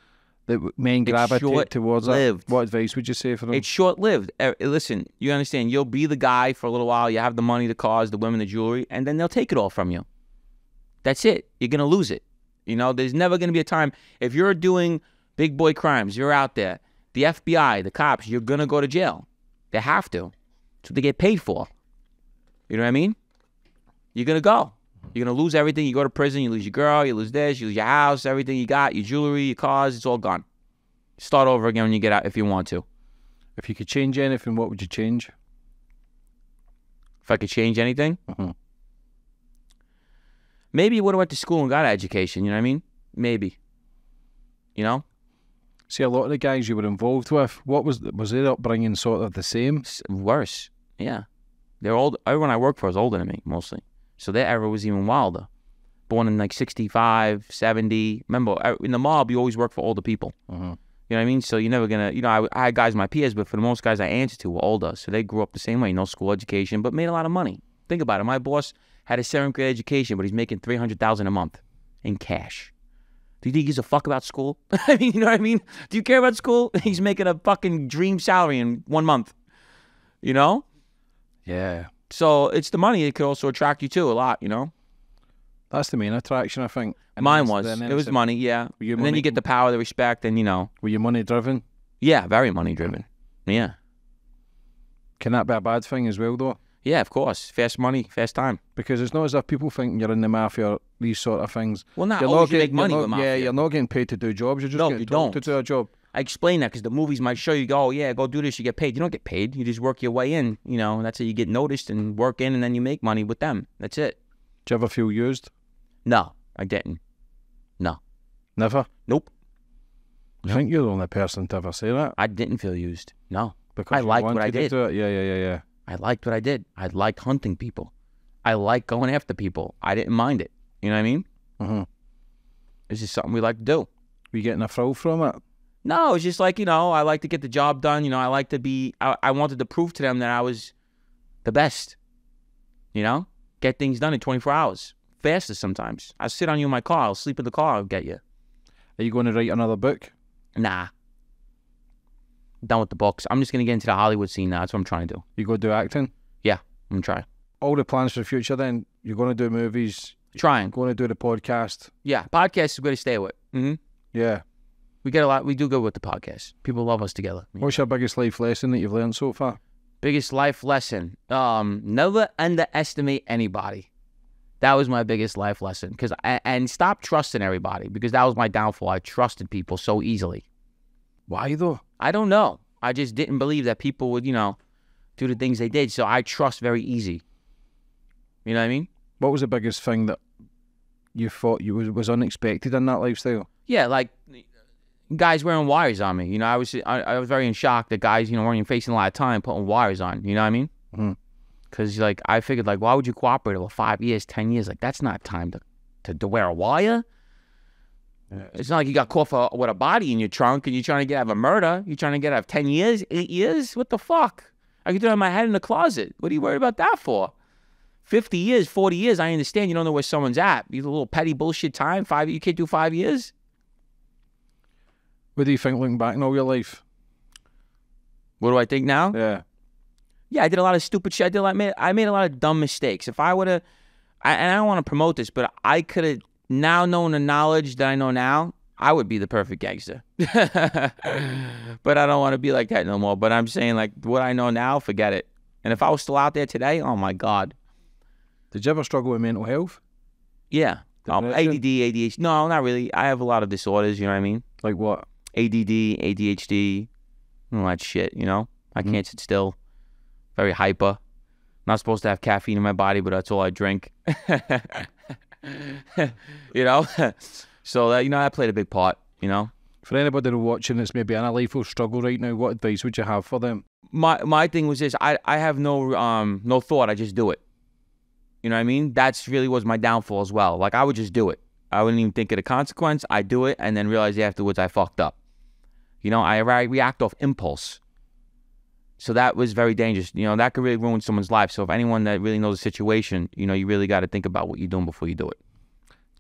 that men gravitate towards. Mm. What advice would you say for them? It's short lived. Listen, you understand? You'll be the guy for a little while. You have the money, the cars, the women, the jewelry, and then they'll take it all from you. That's it. You're gonna lose it. You know, there's never gonna be a time if you're doing big boy crimes. You're out there. The FBI, the cops, you're gonna go to jail. They have to. That's what they get paid for. You know what I mean? You're gonna go. You're gonna lose everything. You go to prison. You lose your girl. You lose this. You lose your house. Everything you got. Your jewelry. Your cars. It's all gone. Start over again when you get out if you want to. if you could change anything, what would you change? If I could change anything, Mhm. maybe you would have went to school and got an education. You know what I mean? Maybe. You know, See, a lot of the guys you were involved with, what was was their upbringing sort of the same? Worse. Yeah, they're old. Everyone I worked for is older than me mostly, so their era was even wilder. Born in like 65, 70. Remember, uh, in the mob, you always work for older people. Mhm. You know what I mean? So you're never gonna, you know, I, I had guys my peers, but for the most guys I answered to were older, so they grew up the same way, no school education, but made a lot of money. Think about it. My boss had a seventh grade education, but he's making three hundred thousand a month in cash. Do you think he gives a fuck about school? [laughs] I mean, you know what I mean? Do you care about school? [laughs] He's making a fucking dream salary in one month. You know? Yeah, So it's the money. It could also attract you too a lot. You know? That's the main attraction, I think. And Mine was. It was money, yeah. Were you And then money- you get the power, the respect, and you know, Were you money driven? yeah, very money driven. Yeah, Can that be a bad thing as well, though? yeah, of course. Fast money, fast time. Because it's not as if people think you're in the mafia or these sort of things. Well, not You're always you make money you're with not, mafia. Yeah, you're not getting paid to do jobs. You're just No, getting you told to don't. do a job. I explain that because the movies might show you, go, oh, yeah, go do this, you get paid. You don't get paid. You just work your way in. You know, that's how you get noticed and work in, and then you make money with them. That's it. Do you ever feel used? No, I didn't. No. Never. Nope, I think you're the only person to ever say that. I didn't feel used. No, Because I liked what I did. Yeah, yeah, yeah, yeah. I liked what I did. I liked hunting people. I liked going after people. I didn't mind it. You know what I mean? hmm It's just something we like to do. Were you getting a thrill from it? No, it's just like, you know, I like to get the job done. You know, I like to be, I, I wanted to prove to them that I was the best. You know, get things done in 24 hours, faster sometimes. I sit on you in my car, I'll sleep in the car, I'll get you. Are you going to write another book? Nah. Done with the books. I'm just going to get into the Hollywood scene now. That's what I'm trying to do. You go do acting? Yeah, I'm trying. All the plans for the future then? You're going to do movies, Trying. going to do the podcast. Yeah. Podcast is going to stay with. hmm Yeah. We get a lot, we do good with the podcast. People love us together. What's your biggest life lesson that you've learned so far? biggest life lesson um never underestimate anybody that was my biggest life lesson because and stop trusting everybody because that was my downfall i trusted people so easily Why though? i don't know i just didn't believe that people would you know do the things they did so i trust very easy you know what i mean What was the biggest thing that you thought you was, was unexpected in that lifestyle? yeah like guys wearing wires on me you know? I was i, I was very in shock that guys you know weren't even facing a lot of time putting wires on you know what i mean? Mm-hmm. Because like i figured like why would you cooperate over five years ten years? Like that's not time to to, to wear a wire. It's not like you got caught for, with a body in your trunk and you're trying to get out of a murder. You're trying to get out of 10 years 8 years? What the fuck? I could do it in my head in the closet. What are you worried about that for? 50 years 40 years i understand you don't know where someone's at. You little petty bullshit time five you can't do five years What do you think looking back in all your life? what do i think now Yeah. Yeah, I did a lot of stupid shit. I did a lot. Made, I made a lot of dumb mistakes. If I would have, and I don't want to promote this, but I could have now known the knowledge that I know now. I would be the perfect gangster. [laughs] but I don't want to be like that no more. But I'm saying like what I know now, forget it. And if I was still out there today, oh my god, Did you ever struggle with mental health? yeah, um? ADD, ADHD. No, not really. I have a lot of disorders. You know what I mean? Like what? ADD, ADHD, all that shit. You know, I can't sit still. Very hyper. Not supposed to have caffeine in my body, but that's all I drink. [laughs] you know, [laughs] so that you know that played a big part. You know, For anybody watching that's maybe in a life of struggle right now, what advice would you have for them? my my thing was this: I I have no um no thought. I just do it. You know what I mean? That's really was my downfall as well. Like I would just do it. I wouldn't even think of the consequence. I do it and then realize afterwards I fucked up. You know, I, I react off impulse. So that was very dangerous. You know, that could really ruin someone's life. So if anyone that really knows the situation, you know, you really got to think about what you're doing before you do it.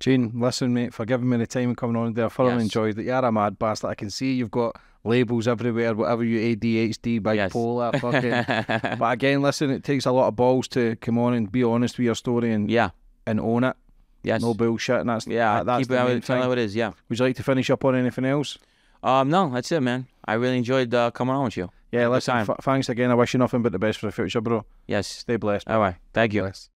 Gene, listen, mate, for giving me the time and coming on there. I thoroughly Yes. enjoyed it. You're a mad bastard. I can see you've got labels everywhere, whatever you ADHD, Yes. bipolar, [laughs] fucking. but again, listen, it takes a lot of balls to come on and be honest with your story and, yeah. and own it. Yes. No bullshit. And that's, yeah. that- that's keep it how it, how it is. Yeah. Would you like to finish up on anything else? Um. No, that's it, man. I really enjoyed uh, coming on with you. Yeah, listen, time. f- thanks again. I wish you nothing but the best for the future, bro. Yes. Stay blessed. All right. Thank you. Bless.